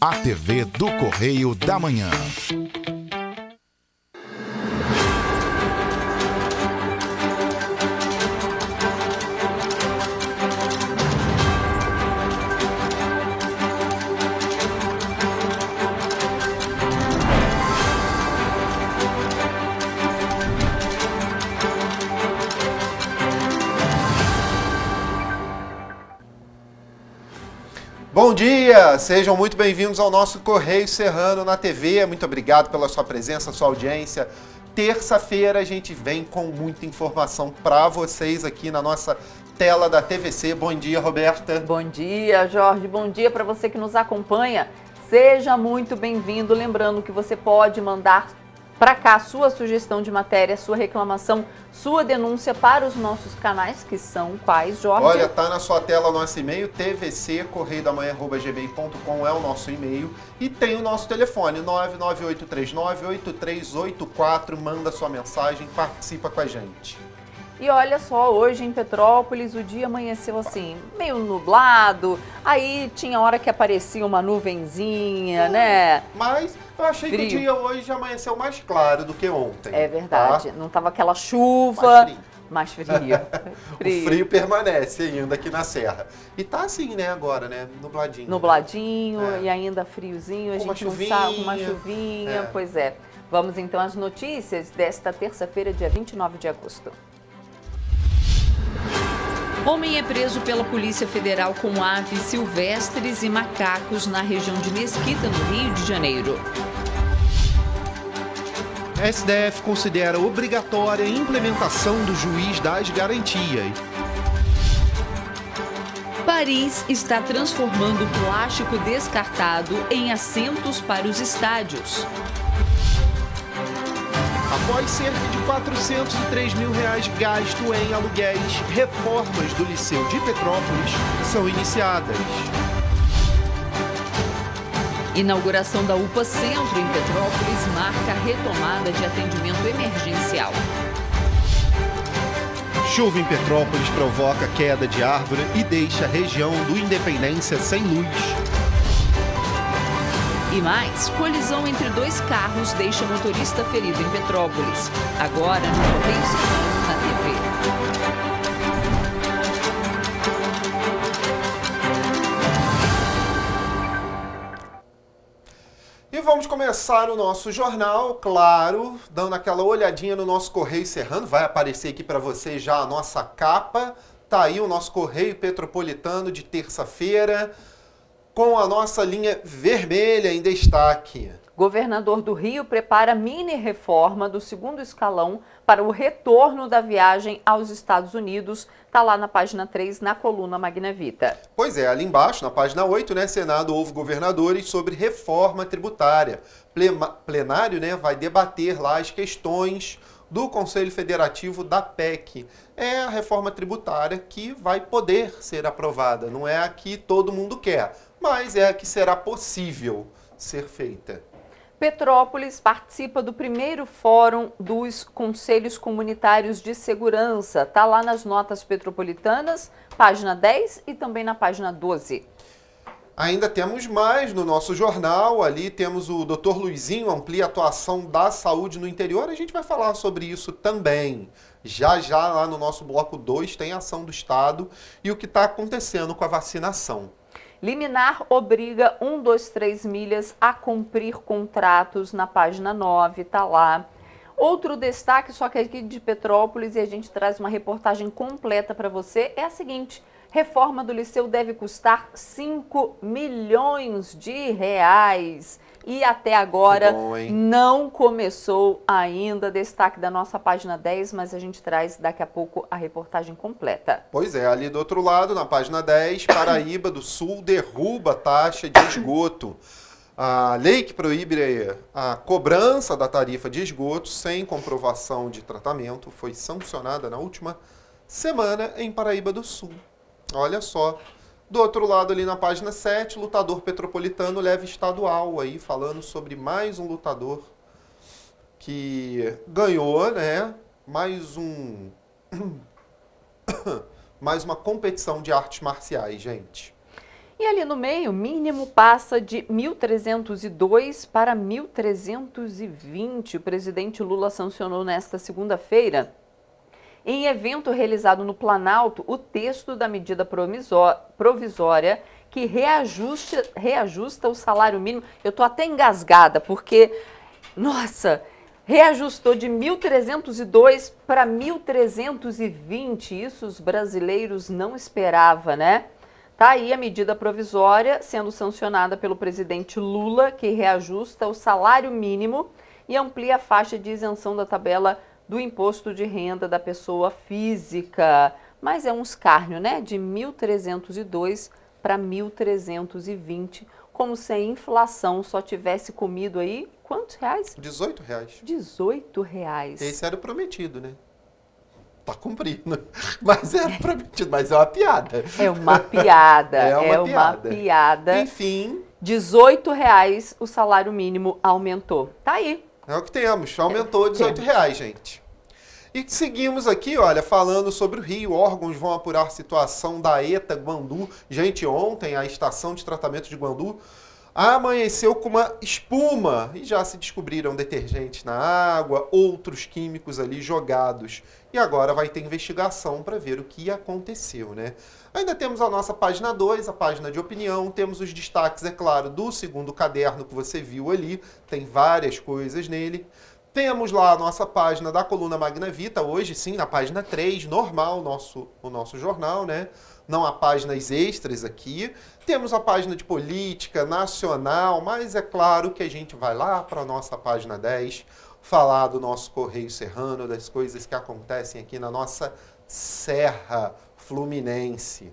A TV do Correio da Manhã. Sejam muito bem-vindos ao nosso Correio Serrano na TV. Muito obrigado pela sua presença, sua audiência. Terça-feira a gente vem com muita informação para vocês aqui na nossa tela da TVC. Bom dia, Roberta. Bom dia, Jorge. Bom dia para você que nos acompanha. Seja muito bem-vindo. Lembrando que você pode mandar para cá sua sugestão de matéria, sua reclamação, sua denúncia para os nossos canais, que são quais, Jorge? Olha, tá na sua tela o nosso e-mail, tvc, correio da manhã.gbi.com é o nosso e-mail. E tem o nosso telefone, 998398384. Manda sua mensagem, participa com a gente. E olha só, hoje em Petrópolis o dia amanheceu assim, meio nublado, aí tinha hora que aparecia uma nuvenzinha, né? Mas eu achei Frio. que o dia hoje amanheceu mais claro do que ontem. É verdade, tá? não tava aquela chuva, Mais frio. mais frio. O frio permanece ainda aqui na serra. E tá assim, né, agora, né? Nubladinho. né? Nubladinho É. e ainda friozinho, a Com gente não sabe, uma chuvinha. chuvinha, É. pois é. Vamos então às notícias desta terça-feira, dia 29 de agosto. Homem é preso pela Polícia Federal com aves silvestres e macacos na região de Mesquita, no Rio de Janeiro. SDF considera obrigatória a implementação do juiz das garantias. Paris está transformando plástico descartado em assentos para os estádios. Após cerca de 403 mil reais gasto em aluguéis, reformas do Liceu de Petrópolis são iniciadas. Inauguração da UPA Centro em Petrópolis marca a retomada de atendimento emergencial. Chuva em Petrópolis provoca queda de árvore e deixa a região do Independência sem luz. E mais, colisão entre dois carros deixa motorista ferido em Petrópolis. Agora no Correio na TV. E vamos começar o nosso jornal, claro, dando aquela olhadinha no nosso Correio Serrano. Vai aparecer aqui para você já a nossa capa. Tá aí o nosso Correio Petropolitano de terça-feira, com a nossa linha vermelha em destaque. Governador do Rio prepara mini reforma do segundo escalão para o retorno da viagem aos Estados Unidos. Está lá na página 3, na coluna Magna Vita. Pois é, ali embaixo, na página 8, né, Senado ouve governadores sobre reforma tributária. Plema- Plenário né, vai debater lá as questões do Conselho Federativo da PEC. É a reforma tributária que vai poder ser aprovada. Não é a que todo mundo quer, mas é a que será possível ser feita. Petrópolis participa do primeiro fórum dos Conselhos Comunitários de Segurança. Está lá nas notas petropolitanas, página 10 e também na página 12. Ainda temos mais no nosso jornal. Ali temos o Dr. Luizinho, amplia a atuação da saúde no interior. A gente vai falar sobre isso também. Já já lá no nosso bloco 2 tem ação do Estado e o que está acontecendo com a vacinação. Liminar obriga 123 milhas a cumprir contratos na página 9, tá lá. Outro destaque, só que aqui de Petrópolis, e a gente traz uma reportagem completa para você, é a seguinte: reforma do Liceu deve custar 5 milhões de reais. E até agora bom, não começou ainda. Destaque da nossa página 10, mas a gente traz daqui a pouco a reportagem completa. Pois é, ali do outro lado, na página 10, Paraíba do Sul derruba a taxa de esgoto. A lei que proíbe a cobrança da tarifa de esgoto sem comprovação de tratamento foi sancionada na última semana em Paraíba do Sul. Olha só. Do outro lado, ali na página 7, lutador petropolitano leva estadual aí, falando sobre mais um lutador que ganhou, né? Mais um. mais uma competição de artes marciais, gente. E ali no meio, mínimo passa de 1.302 para 1.320. O presidente Lula sancionou nesta segunda-feira, em evento realizado no Planalto, o texto da medida provisória que reajusta, reajusta o salário mínimo. Eu estou até engasgada, porque, nossa, reajustou de 1.302 para 1.320. Isso os brasileiros não esperavam, né? Está aí a medida provisória sendo sancionada pelo presidente Lula, que reajusta o salário mínimo e amplia a faixa de isenção da tabela do imposto de renda da pessoa física. Mas é um escárnio, né? De 1.302 para 1.320, como se a inflação só tivesse comido aí quantos reais? 18 reais. 18 reais. Esse era o prometido, né? tá cumprindo. Mas é prometido, mas é uma piada. É uma piada. é uma, é piada. uma piada. Enfim. 18 reais o salário mínimo aumentou. Tá aí. É o que temos. Aumentou 18 reais, gente. E seguimos aqui, olha, falando sobre o Rio. Órgãos vão apurar situação da ETA Guandu. Gente, ontem a estação de tratamento de Guandu amanheceu com uma espuma e já se descobriram detergentes na água, outros químicos ali jogados. E agora vai ter investigação para ver o que aconteceu, né? Ainda temos a nossa página 2, a página de opinião, temos os destaques, é claro, do segundo caderno que você viu ali, tem várias coisas nele. Temos lá a nossa página da coluna Magna Vita, hoje sim, na página 3, normal nosso, o nosso jornal, né? Não há páginas extras aqui. Temos a página de política nacional, mas é claro que a gente vai lá para a nossa página 10 falar do nosso Correio Serrano, das coisas que acontecem aqui na nossa Serra Fluminense.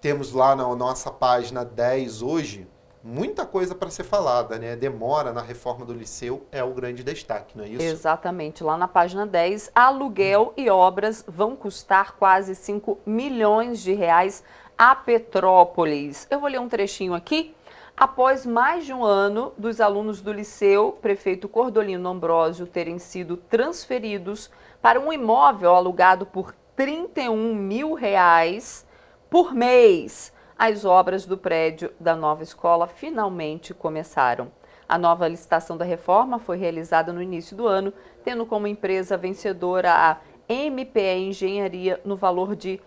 Temos lá na nossa página 10 hoje muita coisa para ser falada, né? Demora na reforma do liceu é o grande destaque, não é isso? Exatamente. Lá na página 10, aluguel e obras vão custar quase 5 milhões de reais a Petrópolis. Eu vou ler um trechinho aqui Após mais de um ano dos alunos do liceu Prefeito Cordolino Ambrosio terem sido transferidos para um imóvel alugado por 31 mil reais por mês, as obras do prédio da nova escola finalmente começaram. A nova licitação da reforma foi realizada no início do ano, tendo como empresa vencedora a MPE Engenharia no valor de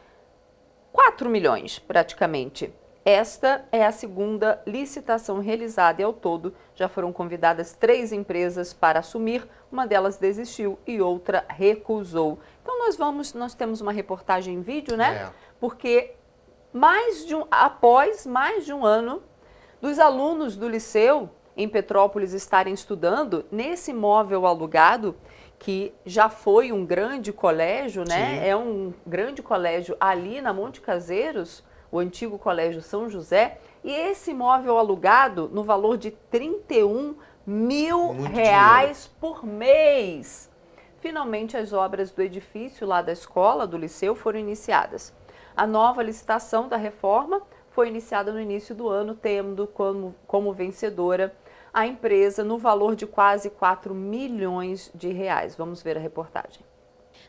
4 milhões, praticamente. Esta é a segunda licitação realizada e ao todo já foram convidadas três empresas para assumir, uma delas desistiu e outra recusou. Então nós vamos, nós temos uma reportagem em vídeo, né? É. Porque mais de um, após mais de um ano dos alunos do liceu em Petrópolis estarem estudando nesse imóvel alugado, que já foi um grande colégio, né? Sim. É um grande colégio ali na Monte Caseiros o antigo Colégio São José, e esse imóvel alugado no valor de 31 mil Muito reais dinheiro. por mês. Finalmente, as obras do edifício lá da escola, do liceu, foram iniciadas. A nova licitação da reforma foi iniciada no início do ano, tendo como, como vencedora a empresa no valor de quase 4 milhões de reais. Vamos ver a reportagem.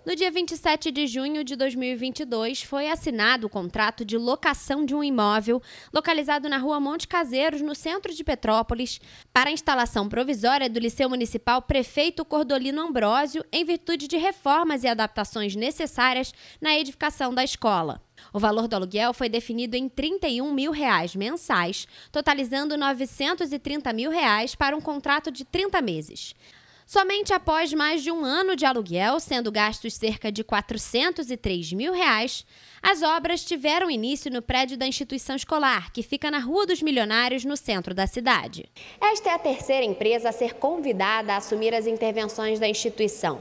No dia 27 de junho de 2022, foi assinado o contrato de locação de um imóvel localizado na rua Monte Caseiros, no centro de Petrópolis, para a instalação provisória do Liceu Municipal Prefeito Cordolino Ambrósio, em virtude de reformas e adaptações necessárias na edificação da escola. O valor do aluguel foi definido em 31 mil reais mensais, totalizando 930 mil reais para um contrato de 30 meses. Somente após mais de um ano de aluguel, sendo gastos cerca de 403 mil reais, as obras tiveram início no prédio da instituição escolar, que fica na Rua dos Milionários, no centro da cidade. Esta é a terceira empresa a ser convidada a assumir as intervenções da instituição.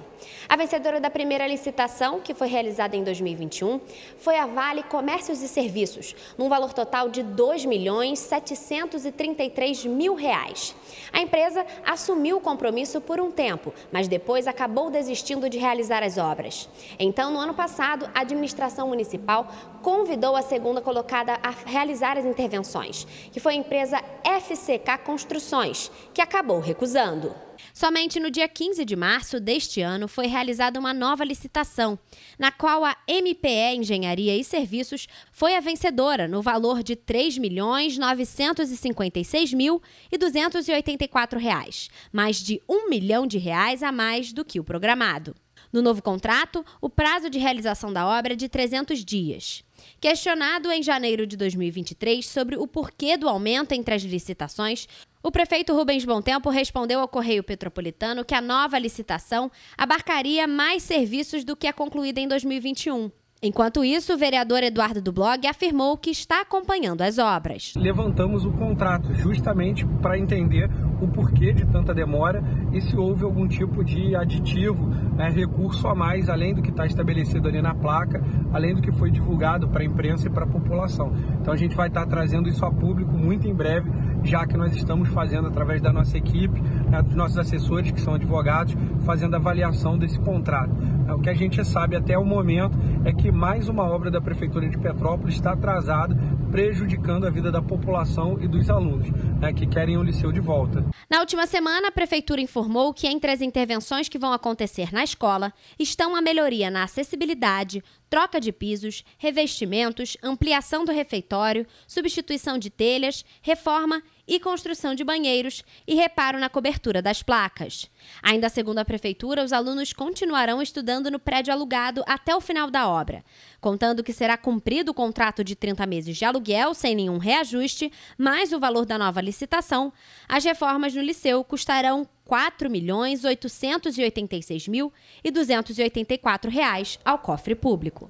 A vencedora da primeira licitação, que foi realizada em 2021, foi a Vale Comércios e Serviços, num valor total de R$ 2 milhões 733 mil reais. A empresa assumiu o compromisso por um tempo, mas depois acabou desistindo de realizar as obras. Então, no ano passado, a administração municipal Municipal convidou a segunda colocada a realizar as intervenções, que foi a empresa FCK Construções, que acabou recusando. Somente no dia 15 de março deste ano foi realizada uma nova licitação, na qual a MPE Engenharia e Serviços foi a vencedora no valor de 3.956.284 reais, mais de um milhão de reais a mais do que o programado. No novo contrato, o prazo de realização da obra é de 300 dias. Questionado em janeiro de 2023 sobre o porquê do aumento entre as licitações, o prefeito Rubens Tempo respondeu ao Correio Petropolitano que a nova licitação abarcaria mais serviços do que a concluída em 2021. Enquanto isso, o vereador Eduardo do Blog afirmou que está acompanhando as obras. Levantamos o contrato justamente para entender o porquê de tanta demora e se houve algum tipo de aditivo, né, recurso a mais, além do que está estabelecido ali na placa, além do que foi divulgado para a imprensa e para a população. Então a gente vai estar tá trazendo isso a público muito em breve, já que nós estamos fazendo através da nossa equipe, né, dos nossos assessores que são advogados, fazendo avaliação desse contrato. O que a gente sabe até o momento é que mais uma obra da Prefeitura de Petrópolis está atrasada, prejudicando a vida da população e dos alunos né, que querem o liceu de volta. Na última semana, a Prefeitura informou que entre as intervenções que vão acontecer na escola estão a melhoria na acessibilidade, troca de pisos, revestimentos, ampliação do refeitório, substituição de telhas, reforma e construção de banheiros e reparo na cobertura das placas. Ainda segundo a Prefeitura, os alunos continuarão estudando no prédio alugado até o final da obra, contando que será cumprido o contrato de 30 meses de aluguel sem nenhum reajuste, mais o valor da nova licitação. As reformas no liceu custarão R$ 4.886.284 ao cofre público.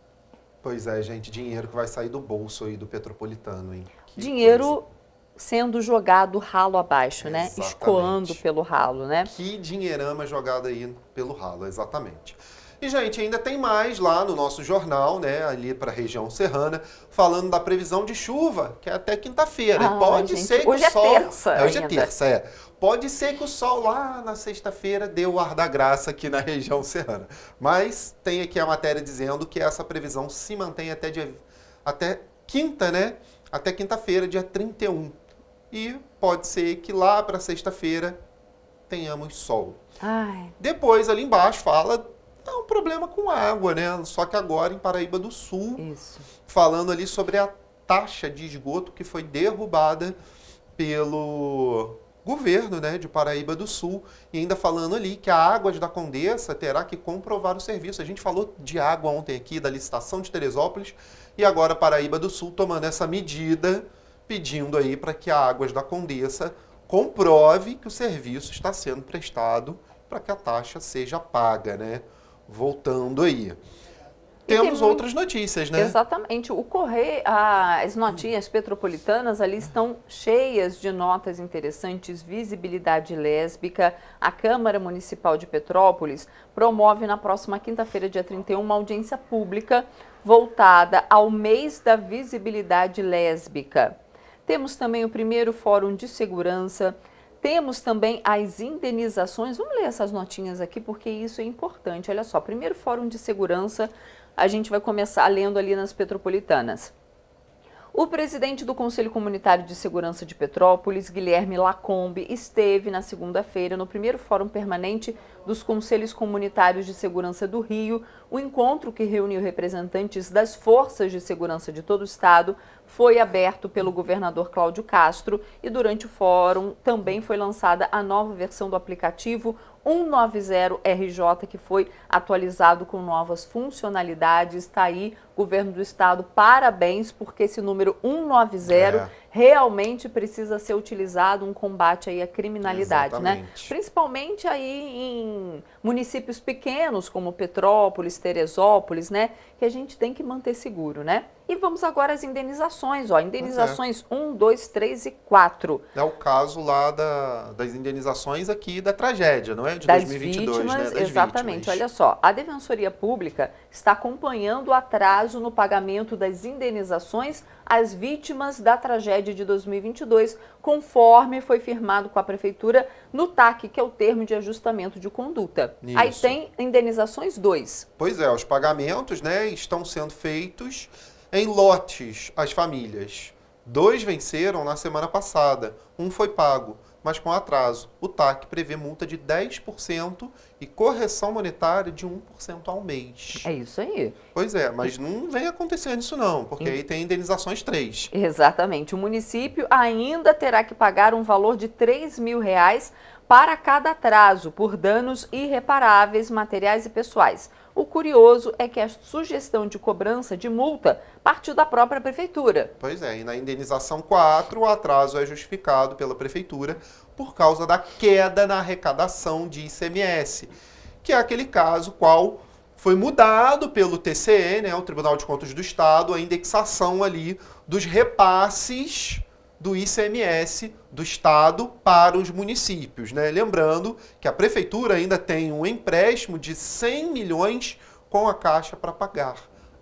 Pois é, gente, dinheiro que vai sair do bolso aí do Petropolitano, hein? Que dinheiro coisa sendo jogado ralo abaixo, né? exatamente. Escoando pelo ralo, né? Que dinheirama jogado aí pelo ralo, exatamente. E, gente, ainda tem mais lá no nosso jornal, né, ali para a região serrana, falando da previsão de chuva, que é até quinta-feira. Ah, Pode gente, ser que hoje o sol. É terça. É, hoje é terça, é. Pode ser que o sol lá na sexta-feira dê o ar da graça aqui na região serrana. Mas tem aqui a matéria dizendo que essa previsão se mantém até, dia, até quinta, né? Até quinta-feira, dia 31 e pode ser que lá para sexta-feira tenhamos sol. Ai. Depois ali embaixo fala é um problema com água, né? Só que agora em Paraíba do Sul, Isso. falando ali sobre a taxa de esgoto que foi derrubada pelo governo né, de Paraíba do Sul, e ainda falando ali que a Águas da Condessa terá que comprovar o serviço. A gente falou de água ontem aqui, da licitação de Teresópolis, e agora Paraíba do Sul tomando essa medida pedindo aí para que a Águas da Condessa comprove que o serviço está sendo prestado para que a taxa seja paga, né? Voltando aí. Temos tem outras notícias, né? Exatamente. O correio, as notinhas petropolitanas ali estão cheias de notas interessantes, visibilidade lésbica. A Câmara Municipal de Petrópolis promove na próxima quinta-feira, dia 31, uma audiência pública voltada ao mês da visibilidade lésbica. Temos também o primeiro Fórum de Segurança. Temos também as indenizações. Vamos ler essas notinhas aqui porque isso é importante. Olha só, primeiro Fórum de Segurança, a gente vai começar lendo ali nas petropolitanas. O presidente do Conselho Comunitário de Segurança de Petrópolis, Guilherme Lacombe, esteve na segunda-feira no primeiro Fórum Permanente dos Conselhos Comunitários de Segurança do Rio. O encontro que reuniu representantes das forças de segurança de todo o estado foi aberto pelo governador Cláudio Castro e durante o fórum também foi lançada a nova versão do aplicativo 190RJ, que foi atualizado com novas funcionalidades. Está aí, governo do estado, parabéns, porque esse número 190 é. realmente precisa ser utilizado um combate aí à criminalidade, né? Exatamente. né? Principalmente aí em municípios pequenos como Petrópolis, Teresópolis, né? Que a gente tem que manter seguro, né? E vamos agora às indenizações, ó. Indenizações é. 1, 2, 3 e 4. É o caso lá da, das indenizações aqui da tragédia, não é? De das 2022, vítimas, né? Das exatamente. Vítimas. Olha só, a Defensoria Pública está acompanhando o atraso no pagamento das indenizações às vítimas da tragédia de 2022, conforme foi firmado com a Prefeitura no TAC, que é o termo de ajustamento de conduta. Isso. Aí tem indenizações 2. Pois é, os pagamentos né, estão sendo feitos em lotes às famílias. Dois venceram na semana passada, um foi pago. mas com atraso. O TAC prevê multa de 10% e correção monetária de 1% ao mês. É isso aí. Pois é, mas não vem acontecendo isso não, porque aí tem indenizações 3. Exatamente. O município ainda terá que pagar um valor de 3 mil reais para cada atraso por danos irreparáveis materiais e pessoais. O curioso é que a sugestão de cobrança de multa partiu da própria prefeitura. Pois é, e na indenização 4, o atraso é justificado pela prefeitura por causa da queda na arrecadação de ICMS, que é aquele caso qual foi mudado pelo TCE, né, o Tribunal de Contas do Estado, a indexação ali dos repasses do ICMS do Estado para os municípios. Né? Lembrando que a Prefeitura ainda tem um empréstimo de 100 milhões com a Caixa para pagar.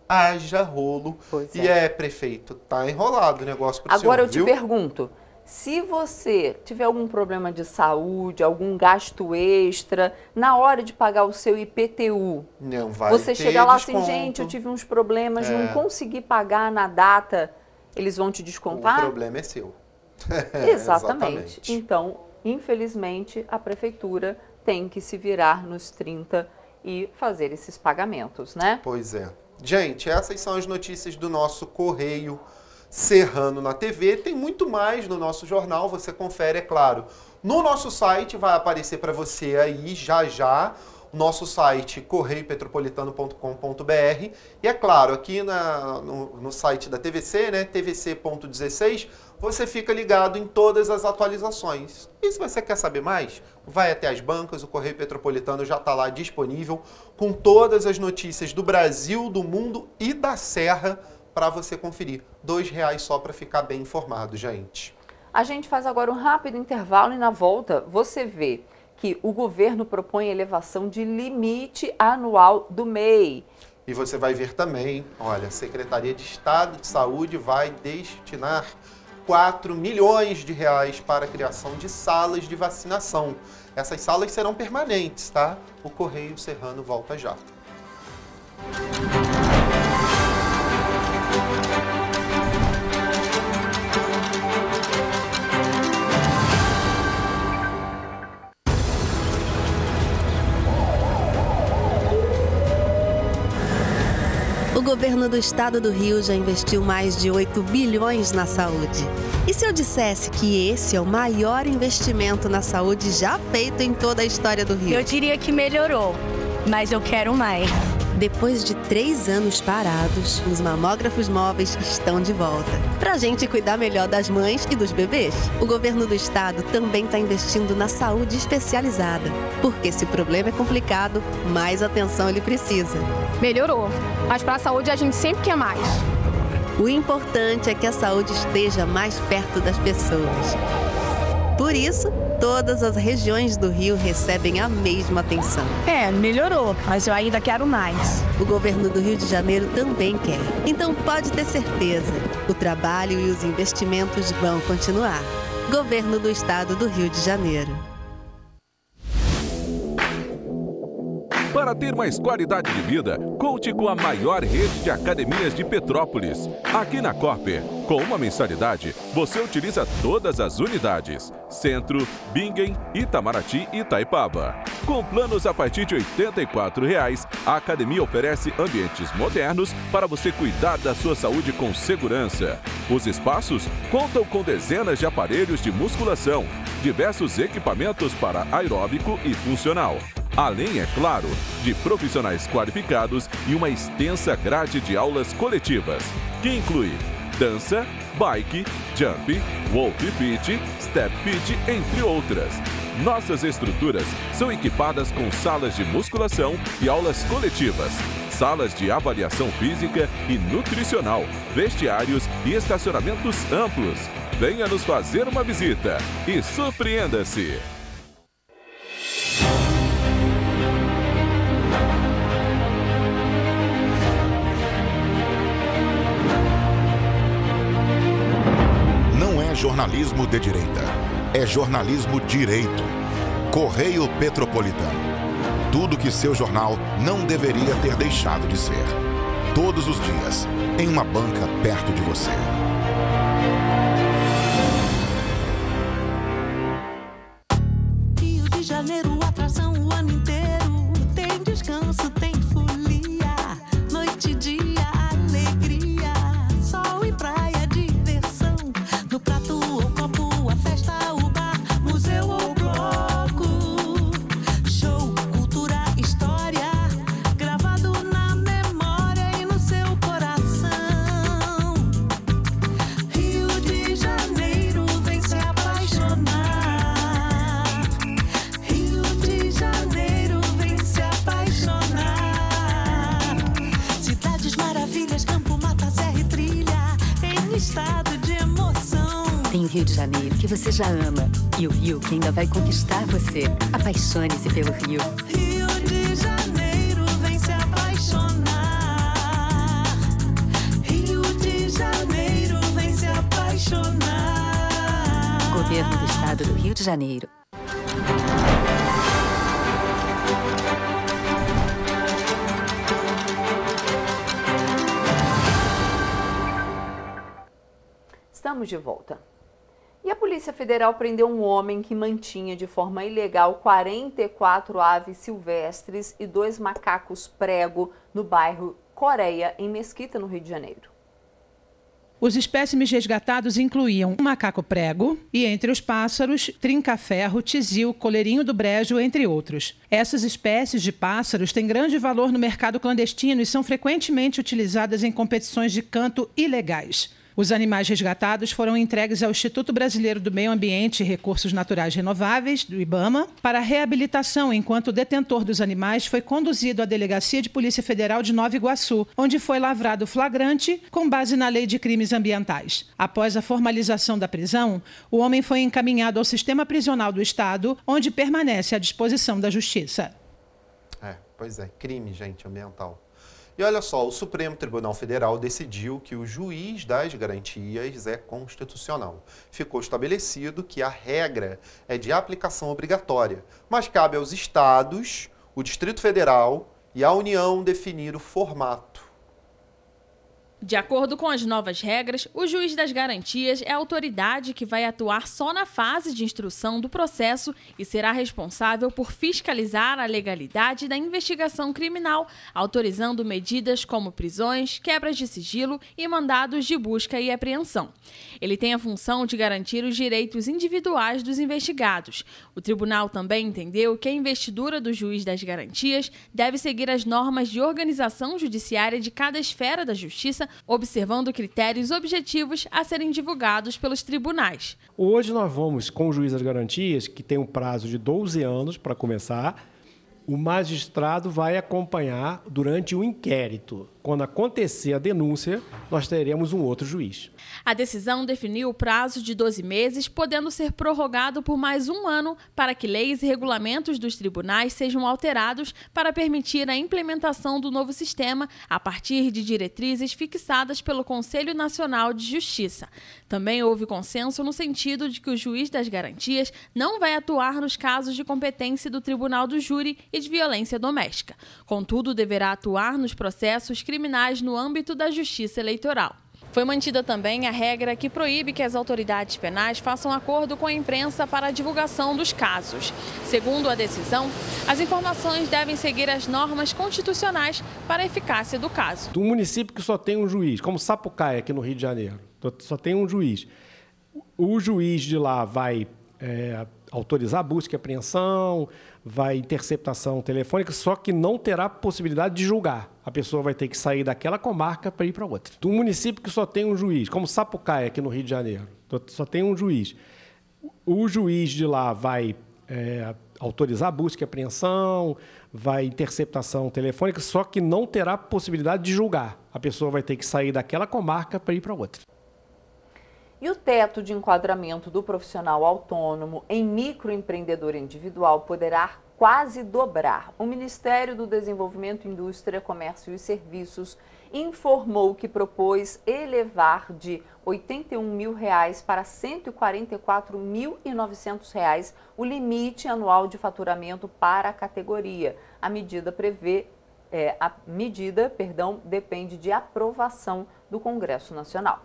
Haja rolo. Pois e é. é, prefeito, tá enrolado o negócio para Agora senhor, eu te viu? pergunto, se você tiver algum problema de saúde, algum gasto extra, na hora de pagar o seu IPTU, Não vai você ter chega lá assim, desconto. gente, eu tive uns problemas, É. não consegui pagar na data, eles vão te O descontar? problema é seu. Exatamente. Então, infelizmente, a prefeitura tem que se virar nos 30 e fazer esses pagamentos, né? Pois é. Gente, essas são as notícias do nosso Correio Serrano na TV. Tem muito mais no nosso jornal, você confere, é claro. No nosso site vai aparecer para você aí já já o nosso site correiopetropolitano.com.br e é claro, aqui na- no, no site da TVC, né, tvc.16, você fica ligado em todas as atualizações. E se você quer saber mais, vai até as bancas, o Correio Petropolitano já está lá disponível com todas as notícias do Brasil, do mundo e da Serra para você conferir. Dois reais só para ficar bem informado, gente. A gente faz agora um rápido intervalo e na volta você vê que o governo propõe elevação de limite anual do MEI. E você vai ver também, olha, a Secretaria de Estado de Saúde vai destinar 4 milhões de reais para a criação de salas de vacinação. Essas salas serão permanentes, tá? O Correio Serrano volta já. O governo do estado do Rio já investiu mais de 8 bilhões na saúde. E se eu dissesse que esse é o maior investimento na saúde já feito em toda a história do Rio? Eu diria que melhorou, mas eu quero mais. Depois de três anos parados, os mamógrafos móveis estão de volta. Pra gente cuidar melhor das mães e dos bebês. O governo do estado também está investindo na saúde especializada. Porque se o problema é complicado, mais atenção ele precisa. Melhorou, mas para a saúde a gente sempre quer mais. O importante é que a saúde esteja mais perto das pessoas. Por isso, todas as regiões do Rio recebem a mesma atenção. É, melhorou, mas eu ainda quero mais. O governo do Rio de Janeiro também quer. Então pode ter certeza, o trabalho e os investimentos vão continuar. Governo do Estado do Rio de Janeiro. Para ter mais qualidade de vida, conte com a maior rede de academias de Petrópolis. Aqui na Corper, com uma mensalidade, você utiliza todas as unidades: Centro, Bingen, Itamaraty e Itaipava. Com planos a partir de 84 reais, a academia oferece ambientes modernos para você cuidar da sua saúde com segurança. Os espaços contam com dezenas de aparelhos de musculação, diversos equipamentos para aeróbico e funcional. Além, é claro, de profissionais qualificados e uma extensa grade de aulas coletivas, que inclui dança, bike, jump, wolf fit, step fit, entre outras. Nossas estruturas são equipadas com salas de musculação e aulas coletivas, salas de avaliação física e nutricional, vestiários e estacionamentos amplos. Venha nos fazer uma visita e surpreenda-se! Jornalismo de direita, é jornalismo direito. Correio Petropolitano. Tudo que seu jornal não deveria ter deixado de ser. Todos os dias, em uma banca perto de você. Rio de Janeiro que você já ama e o Rio que ainda vai conquistar você. Apaixone-se pelo Rio. Rio de Janeiro vem se apaixonar. Rio de Janeiro vem se apaixonar. Governo do Estado do Rio de Janeiro. Estamos de volta. E a Polícia Federal prendeu um homem que mantinha de forma ilegal 44 aves silvestres e dois macacos prego no bairro Coreia, em Mesquita, no Rio de Janeiro. Os espécimes resgatados incluíam um macaco prego e, entre os pássaros, trinca-ferro, tizil, coleirinho do brejo, entre outros. Essas espécies de pássaros têm grande valor no mercado clandestino e são frequentemente utilizadas em competições de canto ilegais. Os animais resgatados foram entregues ao Instituto Brasileiro do Meio Ambiente e Recursos Naturais Renováveis, do IBAMA, para reabilitação, enquanto o detentor dos animais foi conduzido à Delegacia de Polícia Federal de Nova Iguaçu, onde foi lavrado flagrante com base na Lei de Crimes Ambientais. Após a formalização da prisão, o homem foi encaminhado ao sistema prisional do Estado, onde permanece à disposição da Justiça. É, pois é, crime, gente, ambiental. E olha só, o Supremo Tribunal Federal decidiu que o juiz das garantias é constitucional. Ficou estabelecido que a regra é de aplicação obrigatória, mas cabe aos estados, o Distrito Federal e a União definir o formato. De acordo com as novas regras, o juiz das garantias é a autoridade que vai atuar só na fase de instrução do processo e será responsável por fiscalizar a legalidade da investigação criminal, autorizando medidas como prisões, quebras de sigilo e mandados de busca e apreensão. Ele tem a função de garantir os direitos individuais dos investigados. O tribunal também entendeu que a investidura do juiz das garantias deve seguir as normas de organização judiciária de cada esfera da justiça observando critérios objetivos a serem divulgados pelos tribunais. Hoje nós vamos com o juiz das garantias, que tem um prazo de 12 anos para começar, o magistrado vai acompanhar durante o inquérito. Quando acontecer a denúncia, nós teremos um outro juiz. A decisão definiu o prazo de 12 meses, podendo ser prorrogado por mais um ano para que leis e regulamentos dos tribunais sejam alterados para permitir a implementação do novo sistema a partir de diretrizes fixadas pelo Conselho Nacional de Justiça. Também houve consenso no sentido de que o juiz das garantias não vai atuar nos casos de competência do Tribunal do Júri e de violência doméstica. Contudo, deverá atuar nos processos criminais no âmbito da justiça eleitoral. Foi mantida também a regra que proíbe que as autoridades penais façam acordo com a imprensa para a divulgação dos casos. Segundo a decisão, as informações devem seguir as normas constitucionais para a eficácia do caso. Do município que só tem um juiz, como Sapucaia, aqui no Rio de Janeiro, só tem um juiz. O juiz de lá vai é, autorizar busca e apreensão, vai interceptação telefônica, só que não terá possibilidade de julgar. A pessoa vai ter que sair daquela comarca para ir para outra. Do município que só tem um juiz, como Sapucaia, aqui no Rio de Janeiro, só tem um juiz. O juiz de lá vai é, autorizar busca e apreensão, vai interceptação telefônica, só que não terá possibilidade de julgar. A pessoa vai ter que sair daquela comarca para ir para outra. E o teto de enquadramento do profissional autônomo em microempreendedor individual poderá quase dobrar. O Ministério do Desenvolvimento, Indústria, Comércio e Serviços informou que propôs elevar de 81 mil reais para 144.900 reais o limite anual de faturamento para a categoria. A medida prevê é, a medida, perdão, depende de aprovação do Congresso Nacional.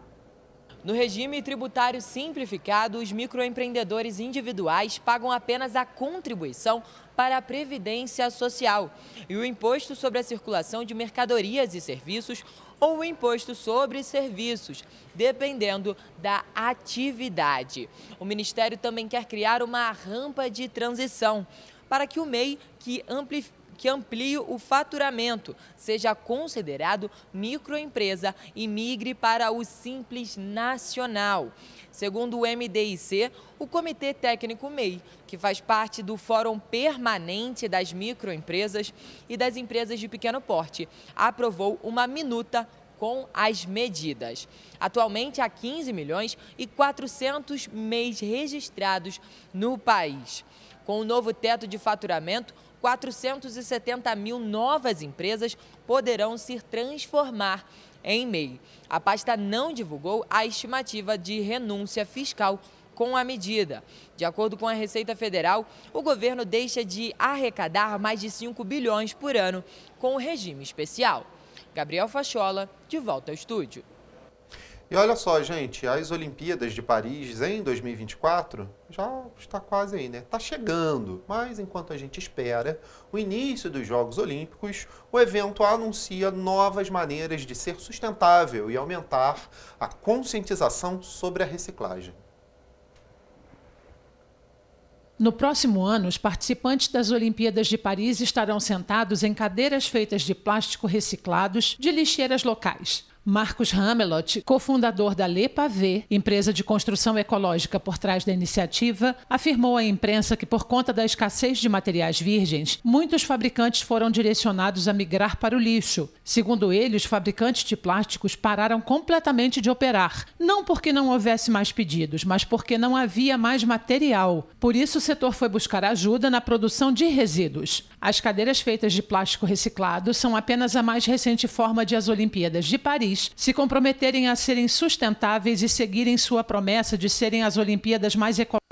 No regime tributário simplificado, os microempreendedores individuais pagam apenas a contribuição para a Previdência Social e o imposto sobre a circulação de mercadorias e serviços ou o imposto sobre serviços, dependendo da atividade. O Ministério também quer criar uma rampa de transição para que o MEI que amplifique que amplie o faturamento, seja considerado microempresa e migre para o Simples Nacional. Segundo o MDIC, o Comitê Técnico MEI, que faz parte do Fórum Permanente das Microempresas e das Empresas de Pequeno Porte, aprovou uma minuta com as medidas. Atualmente há 15 milhões e 400 mês registrados no país. Com o novo teto de faturamento, 470 mil novas empresas poderão se transformar em MEI. A pasta não divulgou a estimativa de renúncia fiscal com a medida. De acordo com a Receita Federal, o governo deixa de arrecadar mais de 5 bilhões por ano com o regime especial. Gabriel Fachola, de volta ao estúdio. E olha só, gente, as Olimpíadas de Paris em 2024 já está quase aí, né? Está chegando, mas enquanto a gente espera o início dos Jogos Olímpicos, o evento anuncia novas maneiras de ser sustentável e aumentar a conscientização sobre a reciclagem. No próximo ano, os participantes das Olimpíadas de Paris estarão sentados em cadeiras feitas de plástico reciclados de lixeiras locais. Marcos Hamelot, cofundador da Le Pavé, empresa de construção ecológica por trás da iniciativa, afirmou à imprensa que, por conta da escassez de materiais virgens, muitos fabricantes foram direcionados a migrar para o lixo. Segundo ele, os fabricantes de plásticos pararam completamente de operar, não porque não houvesse mais pedidos, mas porque não havia mais material. Por isso, o setor foi buscar ajuda na produção de resíduos. As cadeiras feitas de plástico reciclado são apenas a mais recente forma de as Olimpíadas de Paris se comprometerem a serem sustentáveis e seguirem sua promessa de serem as Olimpíadas mais ecológicas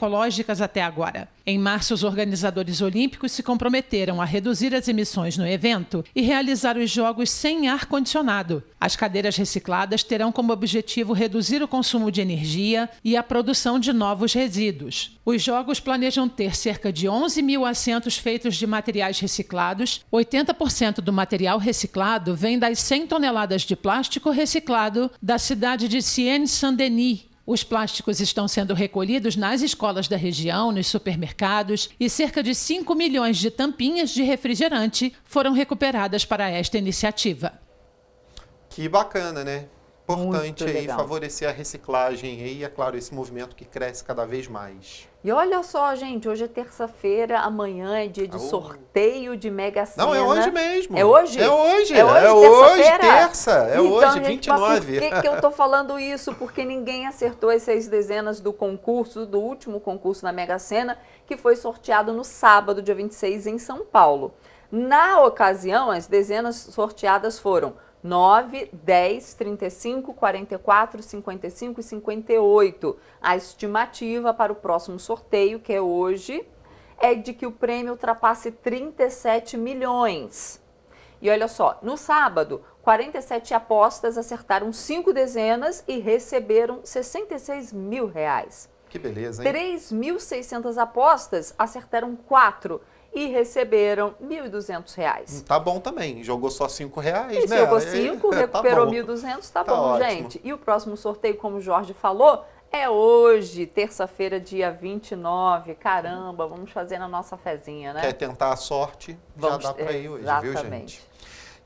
até agora. Em março, os organizadores olímpicos se comprometeram a reduzir as emissões no evento e realizar os Jogos sem ar-condicionado. As cadeiras recicladas terão como objetivo reduzir o consumo de energia e a produção de novos resíduos. Os Jogos planejam ter cerca de 11 mil assentos feitos de materiais reciclados. 80% do material reciclado vem das 100 toneladas de plástico reciclado da cidade de Sienne-Saint-Denis, os plásticos estão sendo recolhidos nas escolas da região, nos supermercados, e cerca de 5 milhões de tampinhas de refrigerante foram recuperadas para esta iniciativa. Que bacana, né? Importante aí favorecer a reciclagem e, é claro, esse movimento que cresce cada vez mais. E olha só, gente, hoje é terça-feira, amanhã é dia de Oh. sorteio de Mega Sena. Não, é hoje mesmo. É hoje? É hoje, É hoje, é hoje, terça-feira? terça, é então, hoje, gente, 29. Mas por que, que eu tô falando isso? Porque ninguém acertou as seis dezenas do concurso, do último concurso na Mega Sena, que foi sorteado no sábado, dia 26, em São Paulo. Na ocasião, as dezenas sorteadas foram 9, 10, 35, 44, 55 e 58. A estimativa para o próximo sorteio, que é hoje, é de que o prêmio ultrapasse 37 milhões. E olha só, no sábado, 47 apostas acertaram cinco dezenas e receberam 66 mil reais. Que beleza, hein? 3.600 apostas acertaram quatro e receberam 1.200 reais. Tá bom também. Jogou só 5 reais, E né? jogou Aí, 5, tá recuperou bom. 1.200, tá, Tá bom, ótimo. gente. E o próximo sorteio, como o Jorge falou, é hoje, terça-feira, dia 29. Caramba, vamos fazer na nossa fezinha, né? Quer tentar a sorte? Vamos- já dá para ir hoje, viu, exatamente. gente?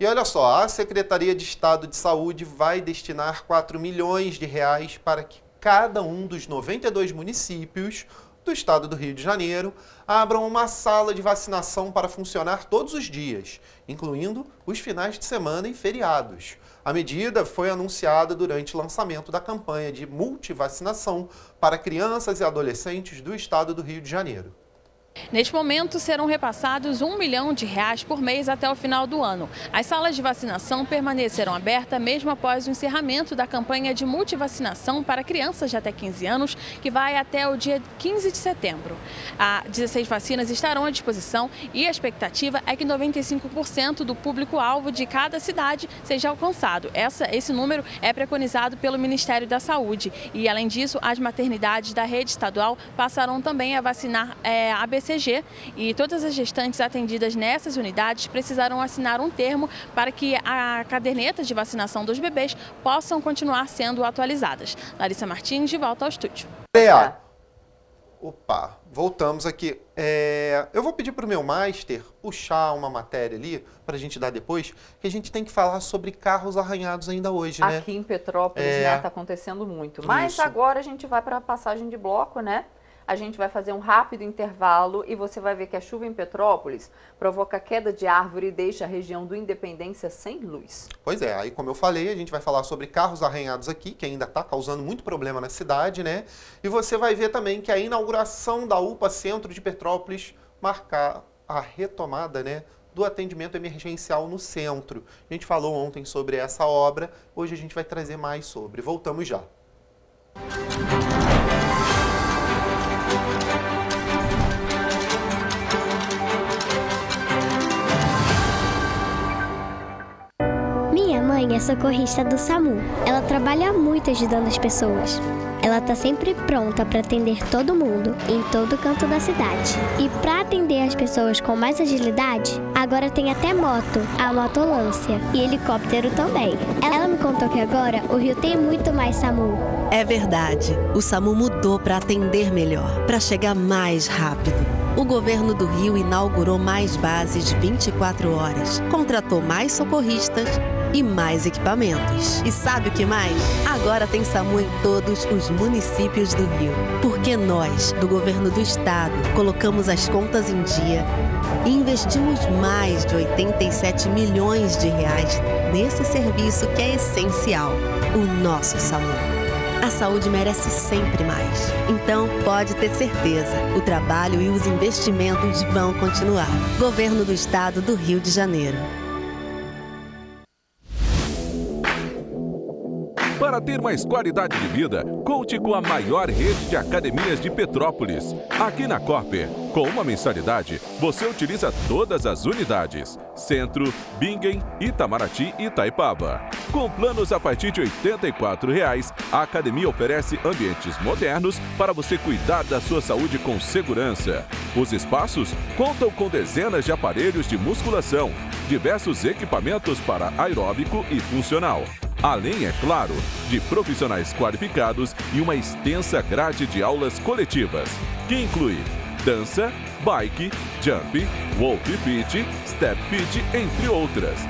E olha só, a Secretaria de Estado de Saúde vai destinar 4 milhões de reais para que cada um dos 92 municípios do estado do Rio de Janeiro abram uma sala de vacinação para funcionar todos os dias, incluindo os finais de semana e feriados. A medida foi anunciada durante o lançamento da campanha de multivacinação para crianças e adolescentes do estado do Rio de Janeiro. Neste momento, serão repassados um milhão de reais por mês até o final do ano. As salas de vacinação permanecerão abertas mesmo após o encerramento da campanha de multivacinação para crianças de até 15 anos, que vai até o dia 15 de setembro. As 16 vacinas estarão à disposição e a expectativa é que 95% do público-alvo de cada cidade seja alcançado. Essa, esse número é preconizado pelo Ministério da Saúde. E, além disso, as maternidades da rede estadual passarão também a vacinar é, a BCG e todas as gestantes atendidas nessas unidades precisarão assinar um termo para que a caderneta de vacinação dos bebês possam continuar sendo atualizadas. Larissa Martins, de volta ao estúdio. Lea. Opa, voltamos aqui. É, eu vou pedir para o meu master puxar uma matéria ali para a gente dar depois, que a gente tem que falar sobre carros arranhados ainda hoje, né? Aqui em Petrópolis, É. né, tá acontecendo muito. Mas Isso. agora a gente vai para a passagem de bloco, né? A gente vai fazer um rápido intervalo e você vai ver que a chuva em Petrópolis provoca queda de árvore e deixa a região do Independência sem luz. Pois é, aí como eu falei, a gente vai falar sobre carros arranhados aqui, que ainda está causando muito problema na cidade, né? E você vai ver também que a inauguração da UPA Centro de Petrópolis marcar a retomada, né? Do atendimento emergencial no centro. A gente falou ontem sobre essa obra, hoje a gente vai trazer mais sobre. Voltamos já. Mãe é socorrista do SAMU. Ela trabalha muito ajudando as pessoas. Ela tá sempre pronta para atender todo mundo, em todo canto da cidade. E para atender as pessoas com mais agilidade, agora tem até moto, a motolância, e helicóptero também. Ela me contou que agora o Rio tem muito mais SAMU. É verdade. O SAMU mudou para atender melhor, para chegar mais rápido. O governo do Rio inaugurou mais bases 24 horas, contratou mais socorristas e mais equipamentos. E sabe o que mais? Agora tem SAMU em todos os municípios do Rio. Porque nós, do governo do estado, colocamos as contas em dia e investimos mais de 87 milhões de reais nesse serviço que é essencial, o nosso SAMU. A saúde merece sempre mais. Então, pode ter certeza, o trabalho e os investimentos vão continuar. Governo do Estado do Rio de Janeiro. Para ter mais qualidade de vida, conte com a maior rede de academias de Petrópolis. Aqui na Corper, com uma mensalidade, você utiliza todas as unidades: Centro, Bingen, Itamaraty e Itaipava. Com planos a partir de 84 reais, a academia oferece ambientes modernos para você cuidar da sua saúde com segurança. Os espaços contam com dezenas de aparelhos de musculação, diversos equipamentos para aeróbico e funcional. Além, é claro, de profissionais qualificados e uma extensa grade de aulas coletivas, que inclui dança, bike, jump, wolf fit, step fit, entre outras.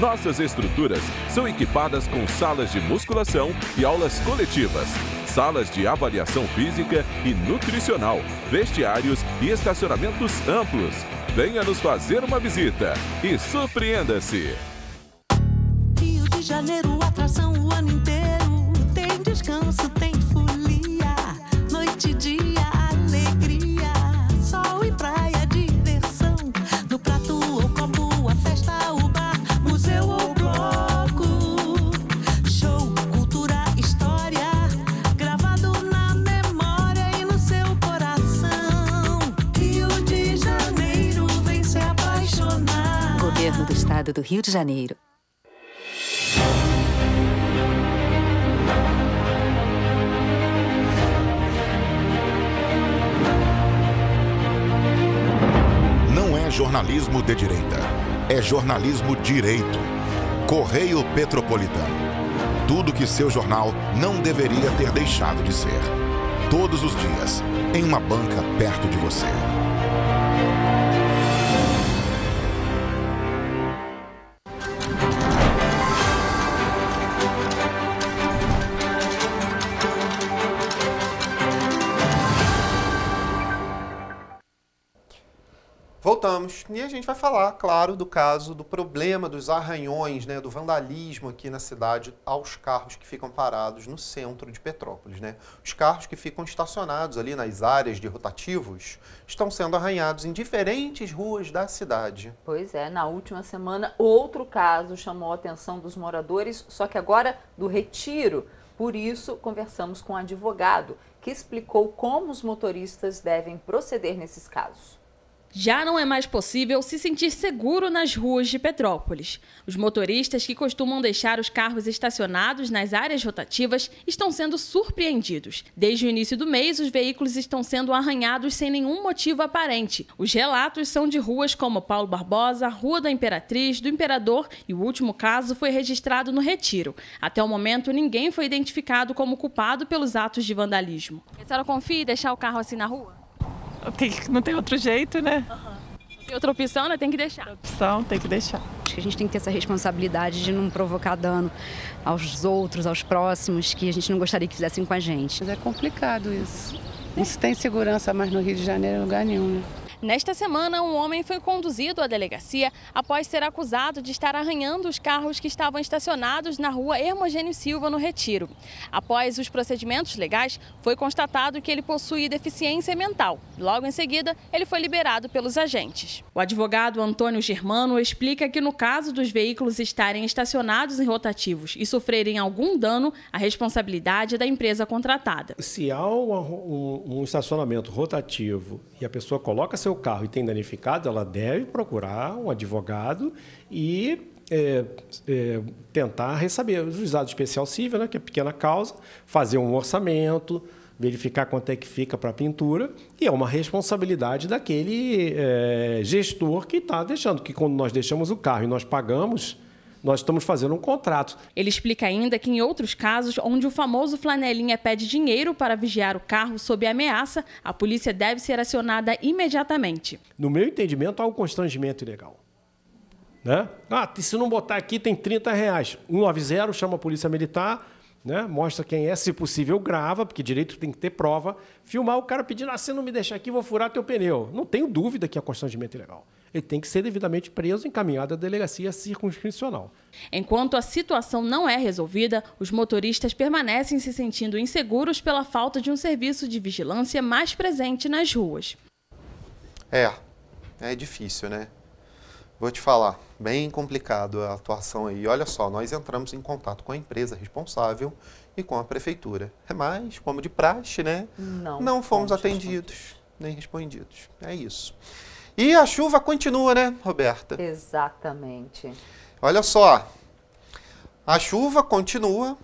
Nossas estruturas são equipadas com salas de musculação e aulas coletivas, salas de avaliação física e nutricional, vestiários e estacionamentos amplos. Venha nos fazer uma visita e surpreenda-se! Janeiro, atração o ano inteiro. Tem descanso, tem folia. Noite e dia, alegria. Sol e praia, diversão. No prato ou copo, a festa, o bar, museu ou bloco. Show, cultura, história. Gravado na memória e no seu coração. Rio de Janeiro, vem se apaixonar. Governo do Estado do Rio de Janeiro. Não é jornalismo de direita, é jornalismo direito. Correio Petropolitano. Tudo que seu jornal não deveria ter deixado de ser. Todos os dias, em uma banca perto de você. E a gente vai falar, claro, do caso do problema dos arranhões, né, do vandalismo aqui na cidade aos carros que ficam parados no centro de Petrópolis. Né? Os carros que ficam estacionados ali nas áreas de rotativos estão sendo arranhados em diferentes ruas da cidade. Pois é, na última semana, outro caso chamou a atenção dos moradores, só que agora do retiro. Por isso, conversamos com um advogado que explicou como os motoristas devem proceder nesses casos. Já não é mais possível se sentir seguro nas ruas de Petrópolis. Os motoristas que costumam deixar os carros estacionados nas áreas rotativas estão sendo surpreendidos. Desde o início do mês, os veículos estão sendo arranhados sem nenhum motivo aparente. Os relatos são de ruas como Paulo Barbosa, Rua da Imperatriz, do Imperador e o último caso foi registrado no Retiro. Até o momento, ninguém foi identificado como culpado pelos atos de vandalismo. A senhora confia em deixar o carro assim na rua? Tem não tem outro jeito, né? Tem outra opção, né? Tem que deixar. Opção, tem que deixar. Acho que a gente tem que ter essa responsabilidade de não provocar dano aos outros, aos próximos, que a gente não gostaria que fizessem com a gente. Mas é complicado isso. Não se tem segurança mais no Rio de Janeiro em lugar nenhum. Né? Nesta semana, um homem foi conduzido à delegacia após ser acusado de estar arranhando os carros que estavam estacionados na rua Hermogênio Silva, no Retiro. Após os procedimentos legais, foi constatado que ele possui deficiência mental. Logo em seguida, ele foi liberado pelos agentes. O advogado Antônio Germano explica que no caso dos veículos estarem estacionados em rotativos e sofrerem algum dano, a responsabilidade é da empresa contratada. Se há um, um, um estacionamento rotativo e a pessoa coloca seu carro e tem danificado, ela deve procurar um advogado e é, é, tentar receber o juizado especial civil, né, que é pequena causa, fazer um orçamento, verificar quanto é que fica para a pintura, e é uma responsabilidade daquele é, gestor que está deixando, que quando nós deixamos o carro e nós pagamos, nós estamos fazendo um contrato. Ele explica ainda que em outros casos, onde o famoso flanelinha pede dinheiro para vigiar o carro sob ameaça, a polícia deve ser acionada imediatamente. No meu entendimento, há um constrangimento ilegal. Né? Ah, se não botar aqui tem 30 reais. 190 chama a polícia militar, né? mostra quem é, se possível grava, porque direito tem que ter prova. Filmar o cara pedindo, ah, se não me deixar aqui, vou furar teu pneu. Não tenho dúvida que é constrangimento ilegal ele tem que ser devidamente preso e encaminhado à delegacia circunscricional. Enquanto a situação não é resolvida, os motoristas permanecem se sentindo inseguros pela falta de um serviço de vigilância mais presente nas ruas. É, é difícil, né? Vou te falar, bem complicado a atuação aí. Olha só, nós entramos em contato com a empresa responsável e com a prefeitura. É mais, como de praxe, né? Não, não fomos atendidos, nem respondidos. É isso. E a chuva continua, né, Roberta? Exatamente. Olha só, a chuva continua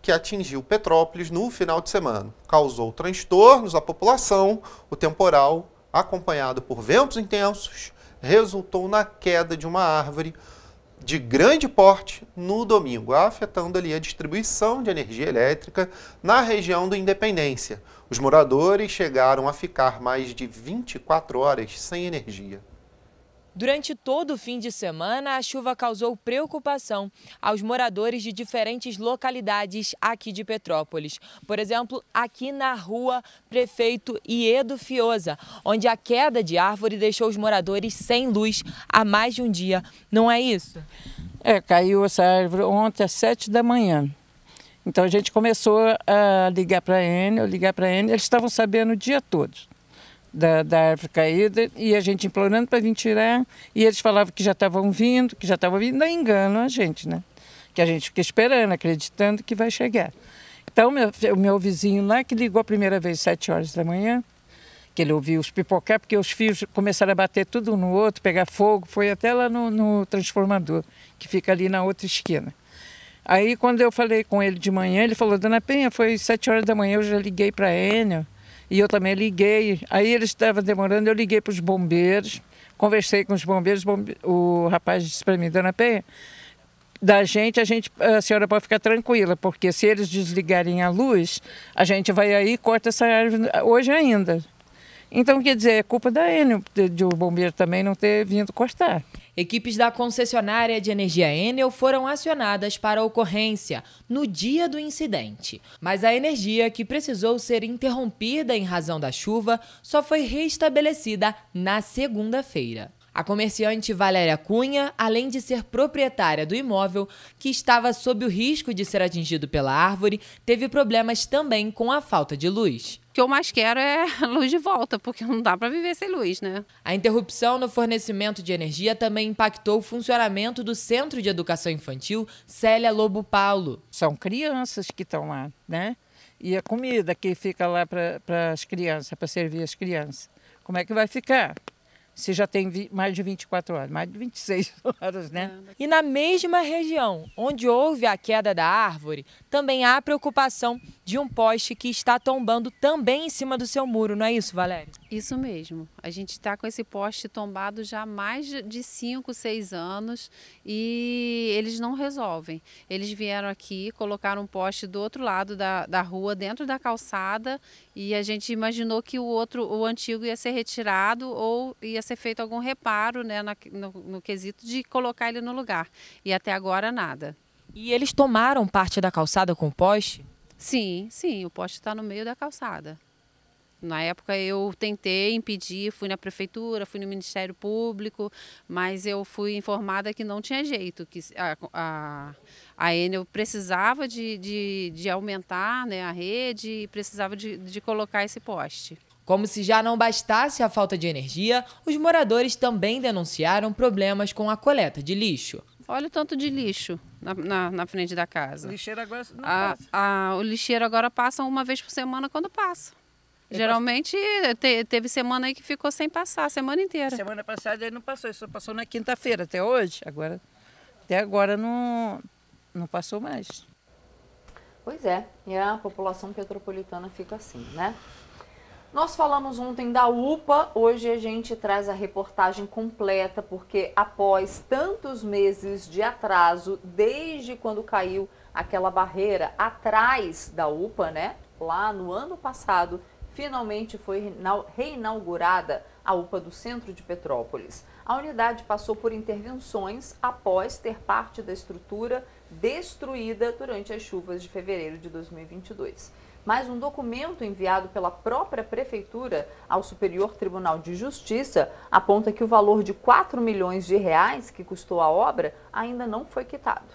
que atingiu Petrópolis no final de semana. Causou transtornos à população. O temporal, acompanhado por ventos intensos, resultou na queda de uma árvore de grande porte no domingo, afetando ali a distribuição de energia elétrica na região do Independência. Os moradores chegaram a ficar mais de 24 horas sem energia. Durante todo o fim de semana, a chuva causou preocupação aos moradores de diferentes localidades aqui de Petrópolis. Por exemplo, aqui na rua Prefeito Iedo Fioza, onde a queda de árvore deixou os moradores sem luz há mais de um dia. Não é isso? É, caiu essa árvore ontem às sete da manhã. Então a gente começou a ligar para a Enel, ligar para a Enel, eles estavam sabendo o dia todo da, da árvore caída e a gente implorando para vir tirar e eles falavam que já estavam vindo, que já estavam vindo, não enganam a gente, né? Que a gente fica esperando, acreditando que vai chegar. Então meu, o meu vizinho lá que ligou a primeira vez às sete horas da manhã, que ele ouviu os pipocar, porque os fios começaram a bater tudo um no outro, pegar fogo, foi até lá no, no transformador, que fica ali na outra esquina. Aí quando eu falei com ele de manhã, ele falou, Dona Penha, foi sete horas da manhã, eu já liguei para a Enel, e eu também liguei. Aí eles estavam demorando, eu liguei para os bombeiros, conversei com os bombeiros, o rapaz disse para mim, Dona Penha, da gente, a gente, a senhora pode ficar tranquila, porque se eles desligarem a luz, a gente vai aí e corta essa árvore hoje ainda. Então, quer dizer, é culpa da Enel, de, de o bombeiro também não ter vindo cortar. Equipes da concessionária de energia Enel foram acionadas para a ocorrência no dia do incidente. Mas a energia que precisou ser interrompida em razão da chuva só foi restabelecida na segunda-feira. A comerciante Valéria Cunha, além de ser proprietária do imóvel, que estava sob o risco de ser atingido pela árvore, teve problemas também com a falta de luz que eu mais quero é luz de volta, porque não dá para viver sem luz, né? A interrupção no fornecimento de energia também impactou o funcionamento do Centro de Educação Infantil Célia Lobo Paulo. São crianças que estão lá, né? E a comida que fica lá para as crianças, para servir as crianças. Como é que vai ficar? Se já tem mais de 24 horas, mais de 26 horas, né? E na mesma região onde houve a queda da árvore, também há preocupação de um poste que está tombando também em cima do seu muro, não é isso, Valéria? Isso mesmo. A gente está com esse poste tombado já há mais de 5, 6 anos e eles não resolvem. Eles vieram aqui, colocaram um poste do outro lado da, da rua, dentro da calçada, e a gente imaginou que o outro, o antigo, ia ser retirado ou ia ser feito algum reparo né, na, no, no quesito de colocar ele no lugar. E até agora nada. E eles tomaram parte da calçada com o poste? Sim, sim, o poste está no meio da calçada. Na época eu tentei impedir, fui na prefeitura, fui no Ministério Público, mas eu fui informada que não tinha jeito, que a, a, a Enel precisava de, de, de aumentar né, a rede e precisava de, de colocar esse poste. Como se já não bastasse a falta de energia, os moradores também denunciaram problemas com a coleta de lixo. Olha o tanto de lixo na, na, na frente da casa. O lixeiro agora não a, passa. a, o lixeiro agora passa uma vez por semana quando passa. Geralmente te- teve semana aí que ficou sem passar, a semana inteira. Semana passada ele não passou, ele só passou na quinta-feira até hoje. Agora, até agora não, não passou mais. Pois é, e a população petropolitana fica assim, né? Nós falamos ontem da UPA, hoje a gente traz a reportagem completa, porque após tantos meses de atraso, desde quando caiu aquela barreira atrás da UPA, né? Lá no ano passado, finalmente foi reinau- reinaugurada a UPA do centro de Petrópolis. A unidade passou por intervenções após ter parte da estrutura destruída durante as chuvas de fevereiro de 2022. Mas um documento enviado pela própria prefeitura ao Superior Tribunal de Justiça aponta que o valor de 4 milhões de reais que custou a obra ainda não foi quitado.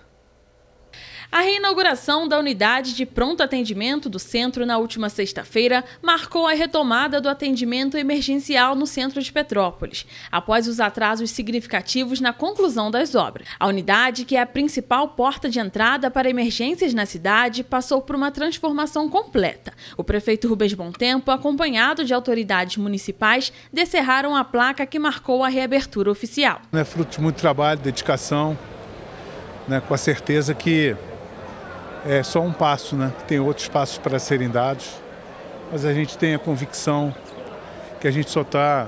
A reinauguração da unidade de pronto atendimento do centro na última sexta-feira marcou a retomada do atendimento emergencial no centro de Petrópolis, após os atrasos significativos na conclusão das obras. A unidade, que é a principal porta de entrada para emergências na cidade, passou por uma transformação completa. O prefeito Rubens Tempo, acompanhado de autoridades municipais, descerraram a placa que marcou a reabertura oficial. É fruto de muito trabalho, dedicação, né, com a certeza que é só um passo, né, tem outros passos para serem dados, mas a gente tem a convicção que a gente só está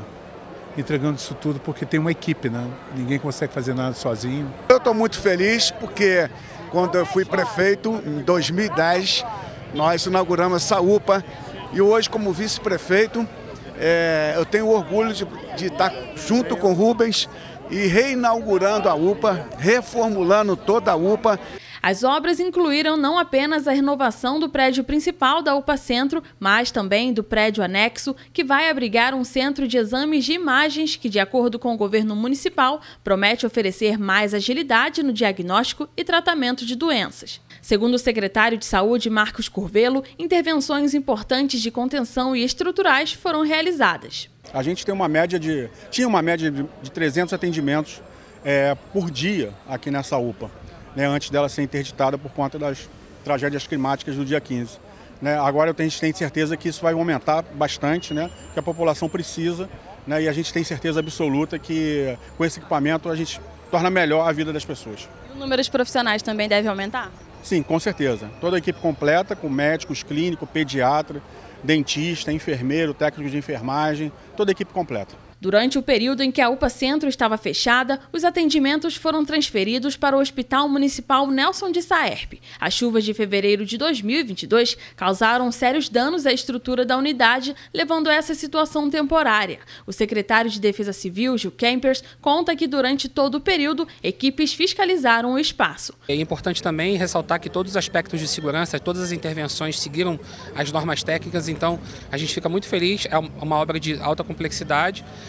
entregando isso tudo porque tem uma equipe, né? ninguém consegue fazer nada sozinho. Eu estou muito feliz porque quando eu fui prefeito, em 2010, nós inauguramos essa UPA e hoje, como vice-prefeito, é, eu tenho orgulho de, de estar junto com o Rubens e reinaugurando a UPA, reformulando toda a UPA. As obras incluíram não apenas a renovação do prédio principal da UPA Centro, mas também do prédio anexo, que vai abrigar um centro de exames de imagens que, de acordo com o governo municipal, promete oferecer mais agilidade no diagnóstico e tratamento de doenças. Segundo o secretário de Saúde, Marcos Curvelo, intervenções importantes de contenção e estruturais foram realizadas. A gente tem uma média de. tinha uma média de, de 300 atendimentos é, por dia aqui nessa UPA, né, antes dela ser interditada por conta das tragédias climáticas do dia 15. Né, agora eu tenho, a gente tem certeza que isso vai aumentar bastante, né, que a população precisa, né, e a gente tem certeza absoluta que com esse equipamento a gente torna melhor a vida das pessoas. O número de profissionais também deve aumentar? Sim, com certeza. Toda a equipe completa, com médicos, clínico, pediatra, dentista, enfermeiro, técnico de enfermagem, toda a equipe completa. Durante o período em que a UPA Centro estava fechada, os atendimentos foram transferidos para o Hospital Municipal Nelson de Saerp. As chuvas de fevereiro de 2022 causaram sérios danos à estrutura da unidade, levando a essa situação temporária. O secretário de Defesa Civil, Gil Kempers, conta que durante todo o período, equipes fiscalizaram o espaço. É importante também ressaltar que todos os aspectos de segurança, todas as intervenções seguiram as normas técnicas, então a gente fica muito feliz, é uma obra de alta complexidade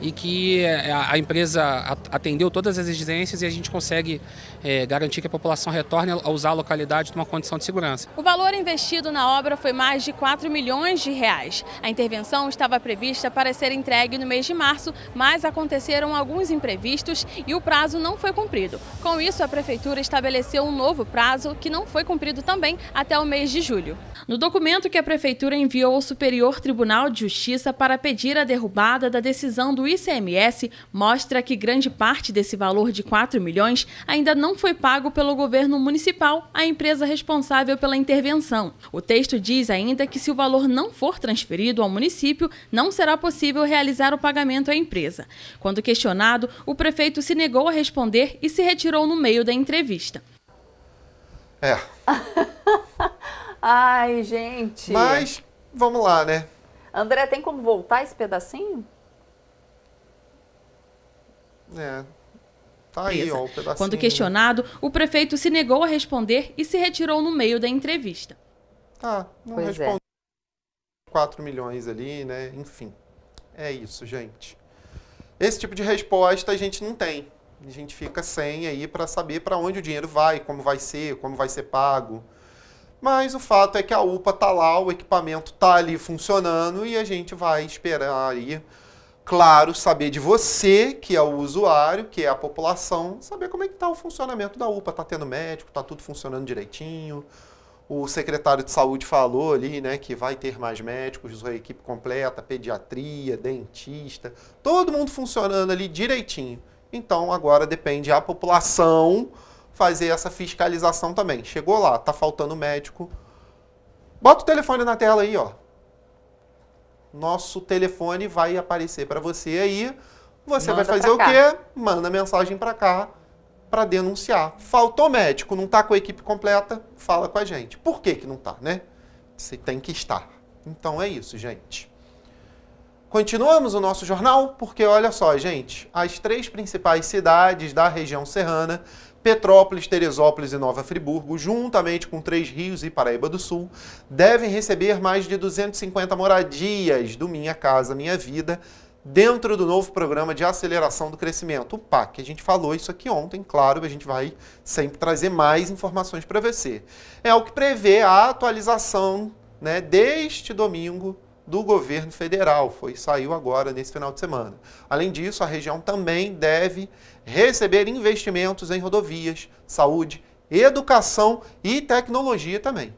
e que a a empresa atendeu todas as exigências e a gente consegue eh, garantir que a população retorne a usar a localidade numa condição de segurança. O valor investido na obra foi mais de 4 milhões de reais. A intervenção estava prevista para ser entregue no mês de março, mas aconteceram alguns imprevistos e o prazo não foi cumprido. Com isso, a prefeitura estabeleceu um novo prazo que não foi cumprido também até o mês de julho. No documento que a prefeitura enviou ao Superior Tribunal de Justiça para pedir a derrubada da decisão do ICMS, mostra que grande parte desse valor de 4 milhões ainda não foi pago pelo governo municipal à empresa responsável pela intervenção. O texto diz ainda que se o valor não for transferido ao município, não será possível realizar o pagamento à empresa. Quando questionado, o prefeito se negou a responder e se retirou no meio da entrevista. É. Ai, gente. Mas, vamos lá, né? André, tem como voltar esse pedacinho? É. Tá aí, ó, o pedacinho. Quando questionado, o prefeito se negou a responder e se retirou no meio da entrevista. Tá, não Pois é. respondo. 4 milhões ali, né? Enfim, é isso, gente. Esse tipo de resposta a gente não tem. A gente fica sem aí para saber para onde o dinheiro vai, como vai ser, como vai ser pago. Mas o fato é que a UPA está lá, o equipamento está ali funcionando e a gente vai esperar aí, claro, saber de você, que é o usuário, que é a população, saber como é que está o funcionamento da UPA. Está tendo médico, está tudo funcionando direitinho. O secretário de saúde falou ali, né, que vai ter mais médicos, a equipe completa, pediatria, dentista, todo mundo funcionando ali direitinho. Então agora depende a população fazer essa fiscalização também. Chegou lá, tá faltando médico. Bota o telefone na tela aí, ó. Nosso telefone vai aparecer para você aí. Você Manda vai fazer o quê? Manda mensagem para cá para denunciar. Faltou médico, não tá com a equipe completa, fala com a gente. Por que que não tá, né? Você tem que estar. Então é isso, gente. Continuamos o nosso jornal, porque olha só, gente, as três principais cidades da região serrana, Petrópolis, Teresópolis e Nova Friburgo, juntamente com Três Rios e Paraíba do Sul, devem receber mais de 250 moradias do Minha Casa Minha Vida dentro do novo programa de aceleração do crescimento, o PAC. A gente falou isso aqui ontem, claro, a gente vai sempre trazer mais informações para você. É o que prevê a atualização né, deste domingo do governo federal, foi saiu agora nesse final de semana. Além disso, a região também deve receber investimentos em rodovias, saúde, educação e tecnologia também.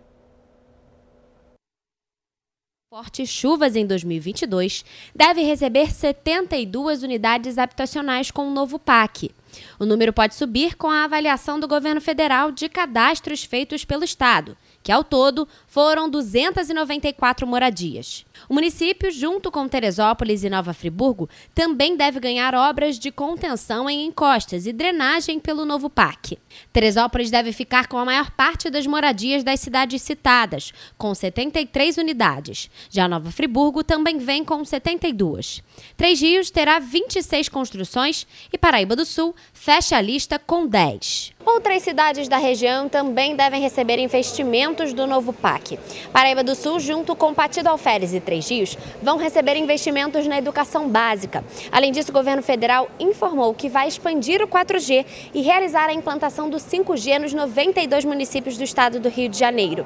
Fortes chuvas em 2022 deve receber 72 unidades habitacionais com o novo PAC. O número pode subir com a avaliação do governo federal de cadastros feitos pelo Estado, que ao todo foram 294 moradias. O município, junto com Teresópolis e Nova Friburgo, também deve ganhar obras de contenção em encostas e drenagem pelo novo PAC. Teresópolis deve ficar com a maior parte das moradias das cidades citadas, com 73 unidades. Já Nova Friburgo também vem com 72. Três Rios terá 26 construções e Paraíba do Sul fecha a lista com 10. Outras cidades da região também devem receber investimentos do novo PAC. Paraíba do Sul, junto com Patido Alferes e Três Rios, vão receber investimentos na educação básica. Além disso, o governo federal informou que vai expandir o 4G e realizar a implantação do 5G nos 92 municípios do estado do Rio de Janeiro.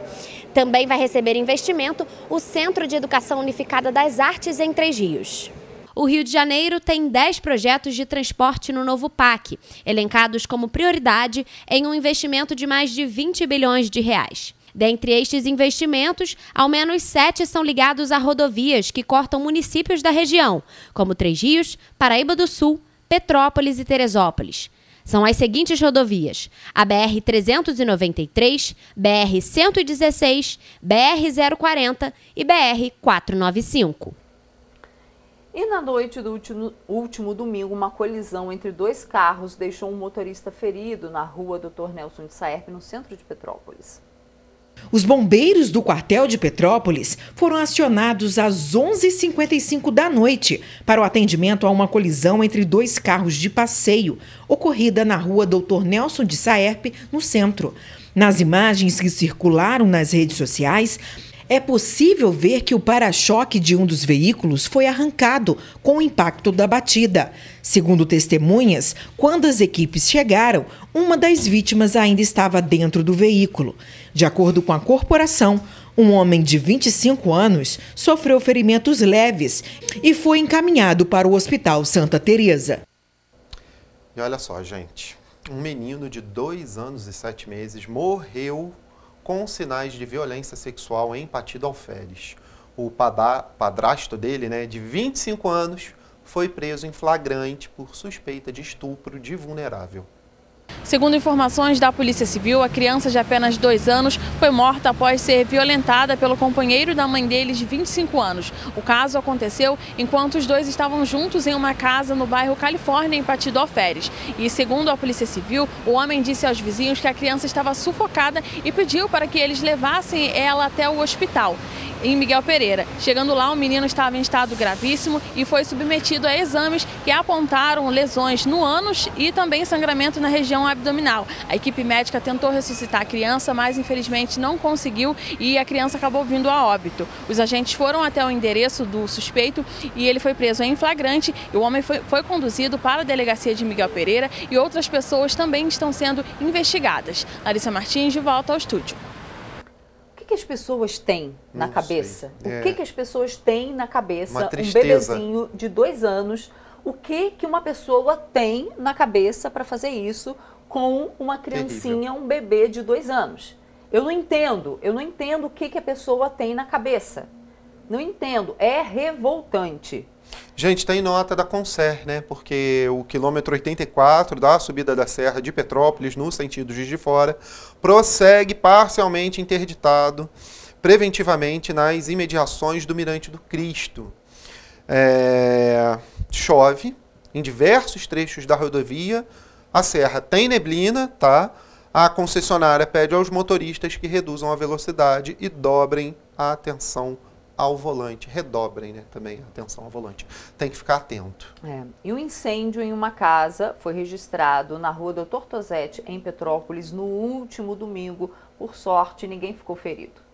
Também vai receber investimento o Centro de Educação Unificada das Artes em Três Rios. O Rio de Janeiro tem 10 projetos de transporte no novo PAC, elencados como prioridade em um investimento de mais de 20 bilhões de reais. Dentre estes investimentos, ao menos sete são ligados a rodovias que cortam municípios da região, como Três Rios, Paraíba do Sul, Petrópolis e Teresópolis. São as seguintes rodovias: a BR-393, BR-116, BR-040 e BR-495. E na noite do último, último, domingo, uma colisão entre dois carros deixou um motorista ferido na rua Dr. Nelson de Saerpe, no centro de Petrópolis. Os bombeiros do quartel de Petrópolis foram acionados às 11h55 da noite para o atendimento a uma colisão entre dois carros de passeio, ocorrida na rua Dr. Nelson de Saerpe, no centro. Nas imagens que circularam nas redes sociais, é possível ver que o para-choque de um dos veículos foi arrancado com o impacto da batida. Segundo testemunhas, quando as equipes chegaram, uma das vítimas ainda estava dentro do veículo. De acordo com a corporação, um homem de 25 anos sofreu ferimentos leves e foi encaminhado para o Hospital Santa Teresa. E olha só, gente, um menino de dois anos e sete meses morreu com sinais de violência sexual em Patido Alferes. O padrasto dele, né, de 25 anos, foi preso em flagrante por suspeita de estupro de vulnerável. Segundo informações da Polícia Civil, a criança de apenas dois anos foi morta após ser violentada pelo companheiro da mãe deles de 25 anos. O caso aconteceu enquanto os dois estavam juntos em uma casa no bairro Califórnia, em Patido Alferes. E segundo a Polícia Civil, o homem disse aos vizinhos que a criança estava sufocada e pediu para que eles levassem ela até o hospital. em Miguel Pereira. Chegando lá, o menino estava em estado gravíssimo e foi submetido a exames que apontaram lesões no ânus e também sangramento na região abdominal. A equipe médica tentou ressuscitar a criança, mas infelizmente não conseguiu e a criança acabou vindo a óbito. Os agentes foram até o endereço do suspeito e ele foi preso em flagrante e o homem foi, foi conduzido para a delegacia de Miguel Pereira e outras pessoas também estão sendo investigadas. Larissa Martins, de volta ao estúdio. O que, as pessoas têm na Não cabeça? É. O que, que as pessoas têm na cabeça? Um bebezinho de dois anos. O que, que uma pessoa tem na cabeça para fazer isso com uma criancinha, um bebê de dois anos? Eu não entendo. Eu não entendo o que, que a pessoa tem na cabeça. Não entendo. É revoltante. Gente, tem nota da Concer, né? Porque o quilômetro 84 da subida da Serra de Petrópolis, no sentido Juiz de Fora, prossegue parcialmente interditado preventivamente nas imediações do Mirante do Cristo. É, chove em diversos trechos da rodovia, a serra tem neblina, tá? A concessionária pede aos motoristas que reduzam a velocidade e dobrem a atenção ao volante. Redobrem, né? Também a atenção ao volante. Tem que ficar atento. É. E o incêndio em uma casa foi registrado na rua Doutor Tosetti, em Petrópolis, no último domingo. Por sorte, ninguém ficou ferido.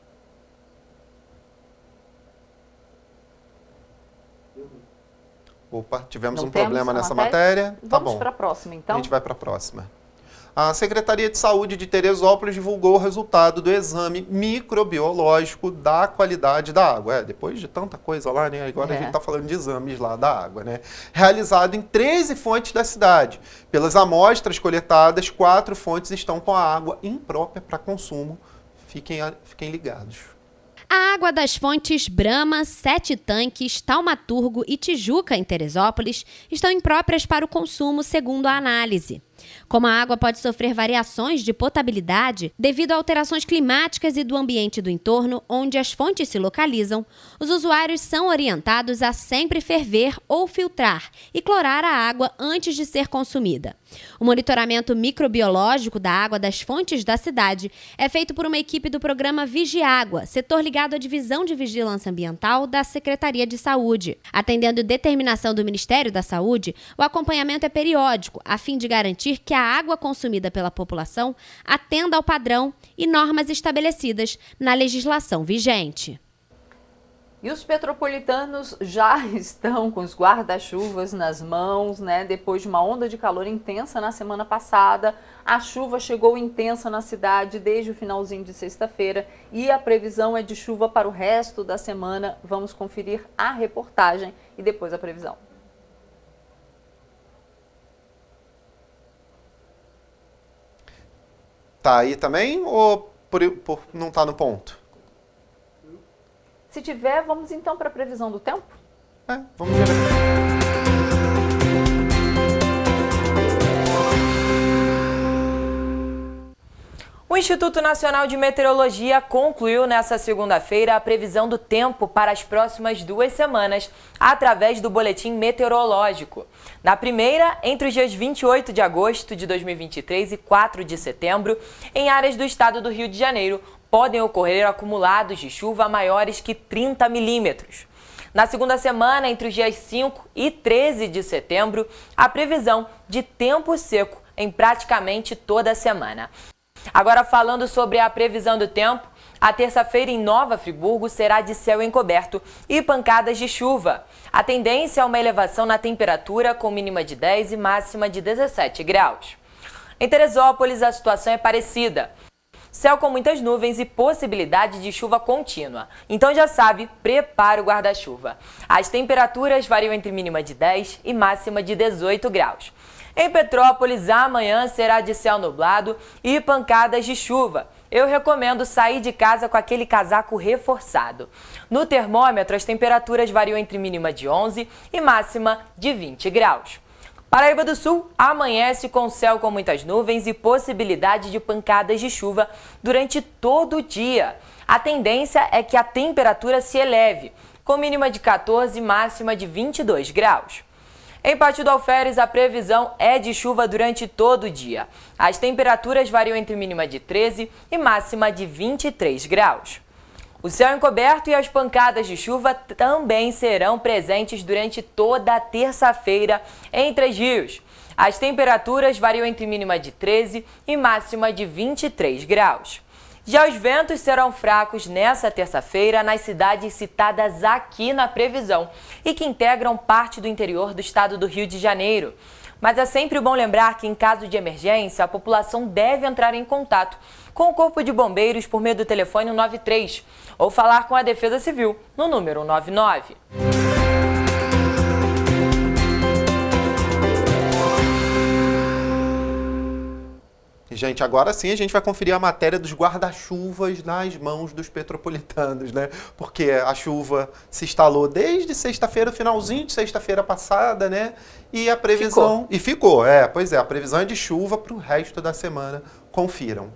Opa, tivemos Não um problema a nessa matéria? matéria. Tá Vamos bom. para a próxima, então? A gente vai para a próxima. A Secretaria de Saúde de Teresópolis divulgou o resultado do exame microbiológico da qualidade da água. É, depois de tanta coisa lá, né? Agora a É. gente está falando de exames lá da água, né? Realizado em 13 fontes da cidade. Pelas amostras coletadas, quatro fontes estão com a água imprópria para consumo. Fiquem, a- fiquem ligados. A água das fontes Brahma, Sete Tanques, Taumaturgo e Tijuca, em Teresópolis, estão impróprias para o consumo, segundo a análise. Como a água pode sofrer variações de potabilidade devido a alterações climáticas e do ambiente do entorno onde as fontes se localizam, os usuários são orientados a sempre ferver ou filtrar e clorar a água antes de ser consumida. O monitoramento microbiológico da água das fontes da cidade é feito por uma equipe do programa Vigiágua, setor ligado à Divisão de Vigilância Ambiental da Secretaria de Saúde. Atendendo determinação do Ministério da Saúde, o acompanhamento é periódico, a fim de garantir que a água consumida pela população atenda ao padrão e normas estabelecidas na legislação vigente. E os petropolitanos já estão com os guarda-chuvas nas mãos, né? Depois de uma onda de calor intensa na semana passada, a chuva chegou intensa na cidade desde o finalzinho de sexta-feira e a previsão é de chuva para o resto da semana. Vamos conferir a reportagem e depois a previsão. Tá aí também ou por, por- não tá no ponto? Se tiver, vamos então para a previsão do tempo? É, vamos ver. O Instituto Nacional de Meteorologia concluiu nesta segunda-feira a previsão do tempo para as próximas duas semanas através do boletim meteorológico. Na primeira, entre os dias 28 de agosto de 2023 e 4 de setembro, em áreas do estado do Rio de Janeiro, podem ocorrer acumulados de chuva maiores que 30 milímetros. Na segunda semana, entre os dias 5 e 13 de setembro, a previsão de tempo seco em praticamente toda a semana. Agora falando sobre a previsão do tempo, a terça-feira em Nova Friburgo será de céu encoberto e pancadas de chuva. A tendência é uma elevação na temperatura com mínima de 10 e máxima de 17 graus. Em Teresópolis a situação é parecida. Céu com muitas nuvens e possibilidade de chuva contínua. Então já sabe, prepare o guarda-chuva. As temperaturas variam entre mínima de 10 e máxima de 18 graus. Em Petrópolis, amanhã será de céu nublado e pancadas de chuva. Eu recomendo sair de casa com aquele casaco reforçado. No termômetro, as temperaturas variam entre mínima de 11 e máxima de 20 graus. Paraíba do Sul amanhece com céu com muitas nuvens e possibilidade de pancadas de chuva durante todo o dia. A tendência é que a temperatura se eleve, com mínima de 14 e máxima de 22 graus. Em Pátio do Alferes, a previsão é de chuva durante todo o dia. As temperaturas variam entre mínima de 13 e máxima de 23 graus. O céu encoberto e as pancadas de chuva também serão presentes durante toda a terça-feira em Três Rios. As temperaturas variam entre mínima de 13 e máxima de 23 graus. Já os ventos serão fracos nessa terça-feira nas cidades citadas aqui na previsão e que integram parte do interior do estado do Rio de Janeiro. Mas é sempre bom lembrar que, em caso de emergência, a população deve entrar em contato com o Corpo de Bombeiros por meio do telefone 93 ou falar com a Defesa Civil no número 99. Gente, agora sim a gente vai conferir a matéria dos guarda-chuvas nas mãos dos petropolitanos, né? Porque a chuva se instalou desde sexta-feira, finalzinho de sexta-feira passada, né? E a previsão. Ficou. E ficou, é, pois é, a previsão é de chuva para o resto da semana. Confiram.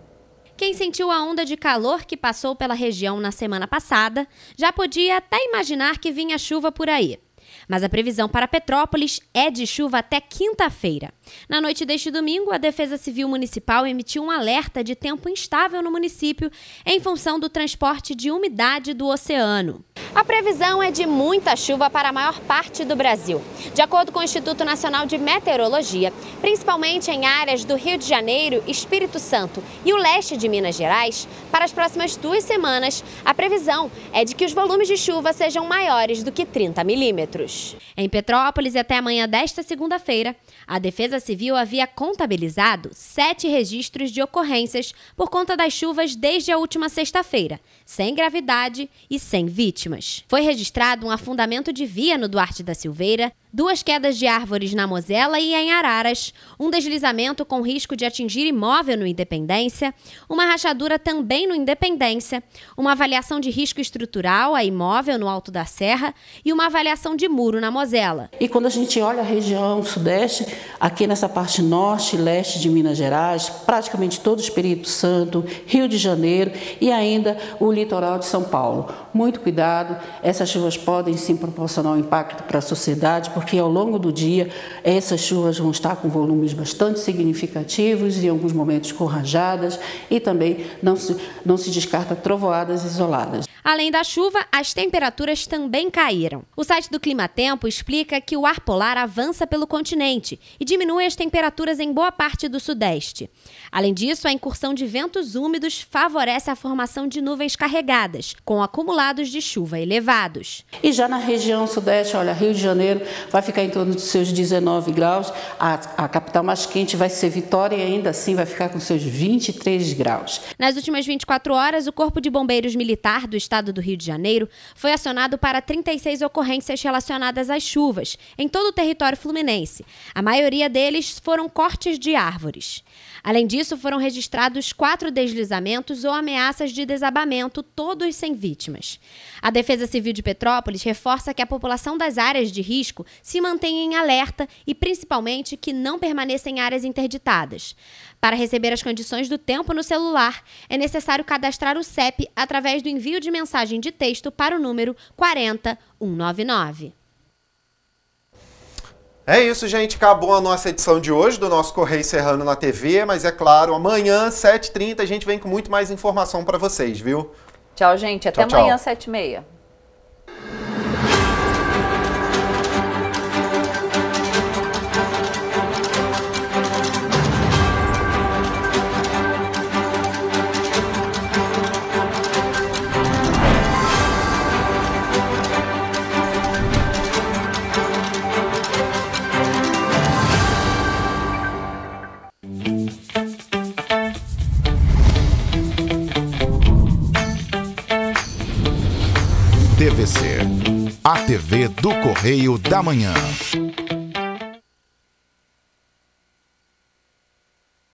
Quem sentiu a onda de calor que passou pela região na semana passada já podia até imaginar que vinha chuva por aí. Mas a previsão para Petrópolis é de chuva até quinta-feira. Na noite deste domingo, a Defesa Civil Municipal emitiu um alerta de tempo instável no município em função do transporte de umidade do oceano. A previsão é de muita chuva para a maior parte do Brasil. De acordo com o Instituto Nacional de Meteorologia, principalmente em áreas do Rio de Janeiro, Espírito Santo e o leste de Minas Gerais, para as próximas duas semanas, a previsão é de que os volumes de chuva sejam maiores do que 30 milímetros. Em Petrópolis, até amanhã desta segunda-feira, a Defesa Civil havia contabilizado sete registros de ocorrências por conta das chuvas desde a última sexta-feira, sem gravidade e sem vítimas. Foi registrado um afundamento de via no Duarte da Silveira, duas quedas de árvores na Mosela e em Araras, um deslizamento com risco de atingir imóvel no Independência, uma rachadura também no Independência, uma avaliação de risco estrutural a imóvel no Alto da Serra e uma avaliação de muro na Mosela. E quando a gente olha a região sudeste, aqui nessa parte norte e leste de Minas Gerais, praticamente todo o Espírito Santo, Rio de Janeiro e ainda o litoral de São Paulo. Muito cuidado, essas chuvas podem sim proporcionar um impacto para a sociedade, porque ao longo do dia essas chuvas vão estar com volumes bastante significativos, em alguns momentos com rajadas e também não se, não se descarta trovoadas isoladas. Além da chuva, as temperaturas também caíram. O site do Clima Tempo explica que o ar polar avança pelo continente e diminui as temperaturas em boa parte do sudeste. Além disso, a incursão de ventos úmidos favorece a formação de nuvens carregadas, com acumulados de chuva elevados. E já na região sudeste, olha, Rio de Janeiro vai ficar em torno dos seus 19 graus, a, a capital mais quente vai ser Vitória e ainda assim vai ficar com seus 23 graus. Nas últimas 24 horas, o Corpo de Bombeiros Militar do Estado do Rio de Janeiro foi acionado para 36 ocorrências relacionadas às chuvas em todo o território fluminense. A maioria deles foram cortes de árvores. Além disso, foram registrados quatro deslizamentos ou ameaças de desabamento, todos sem vítimas. A Defesa Civil de Petrópolis reforça que a população das áreas de risco se mantenha em alerta e, principalmente, que não permaneça em áreas interditadas. Para receber as condições do tempo no celular, é necessário cadastrar o CEP através do envio de mensagem de texto para o número 40199. É isso, gente. Acabou a nossa edição de hoje do nosso Correio Serrano na TV, mas é claro, amanhã, 7h30, a gente vem com muito mais informação para vocês, viu? Tchau, gente. Até Tchau, amanhã, tchau. 7h30. A TV do Correio da Manhã.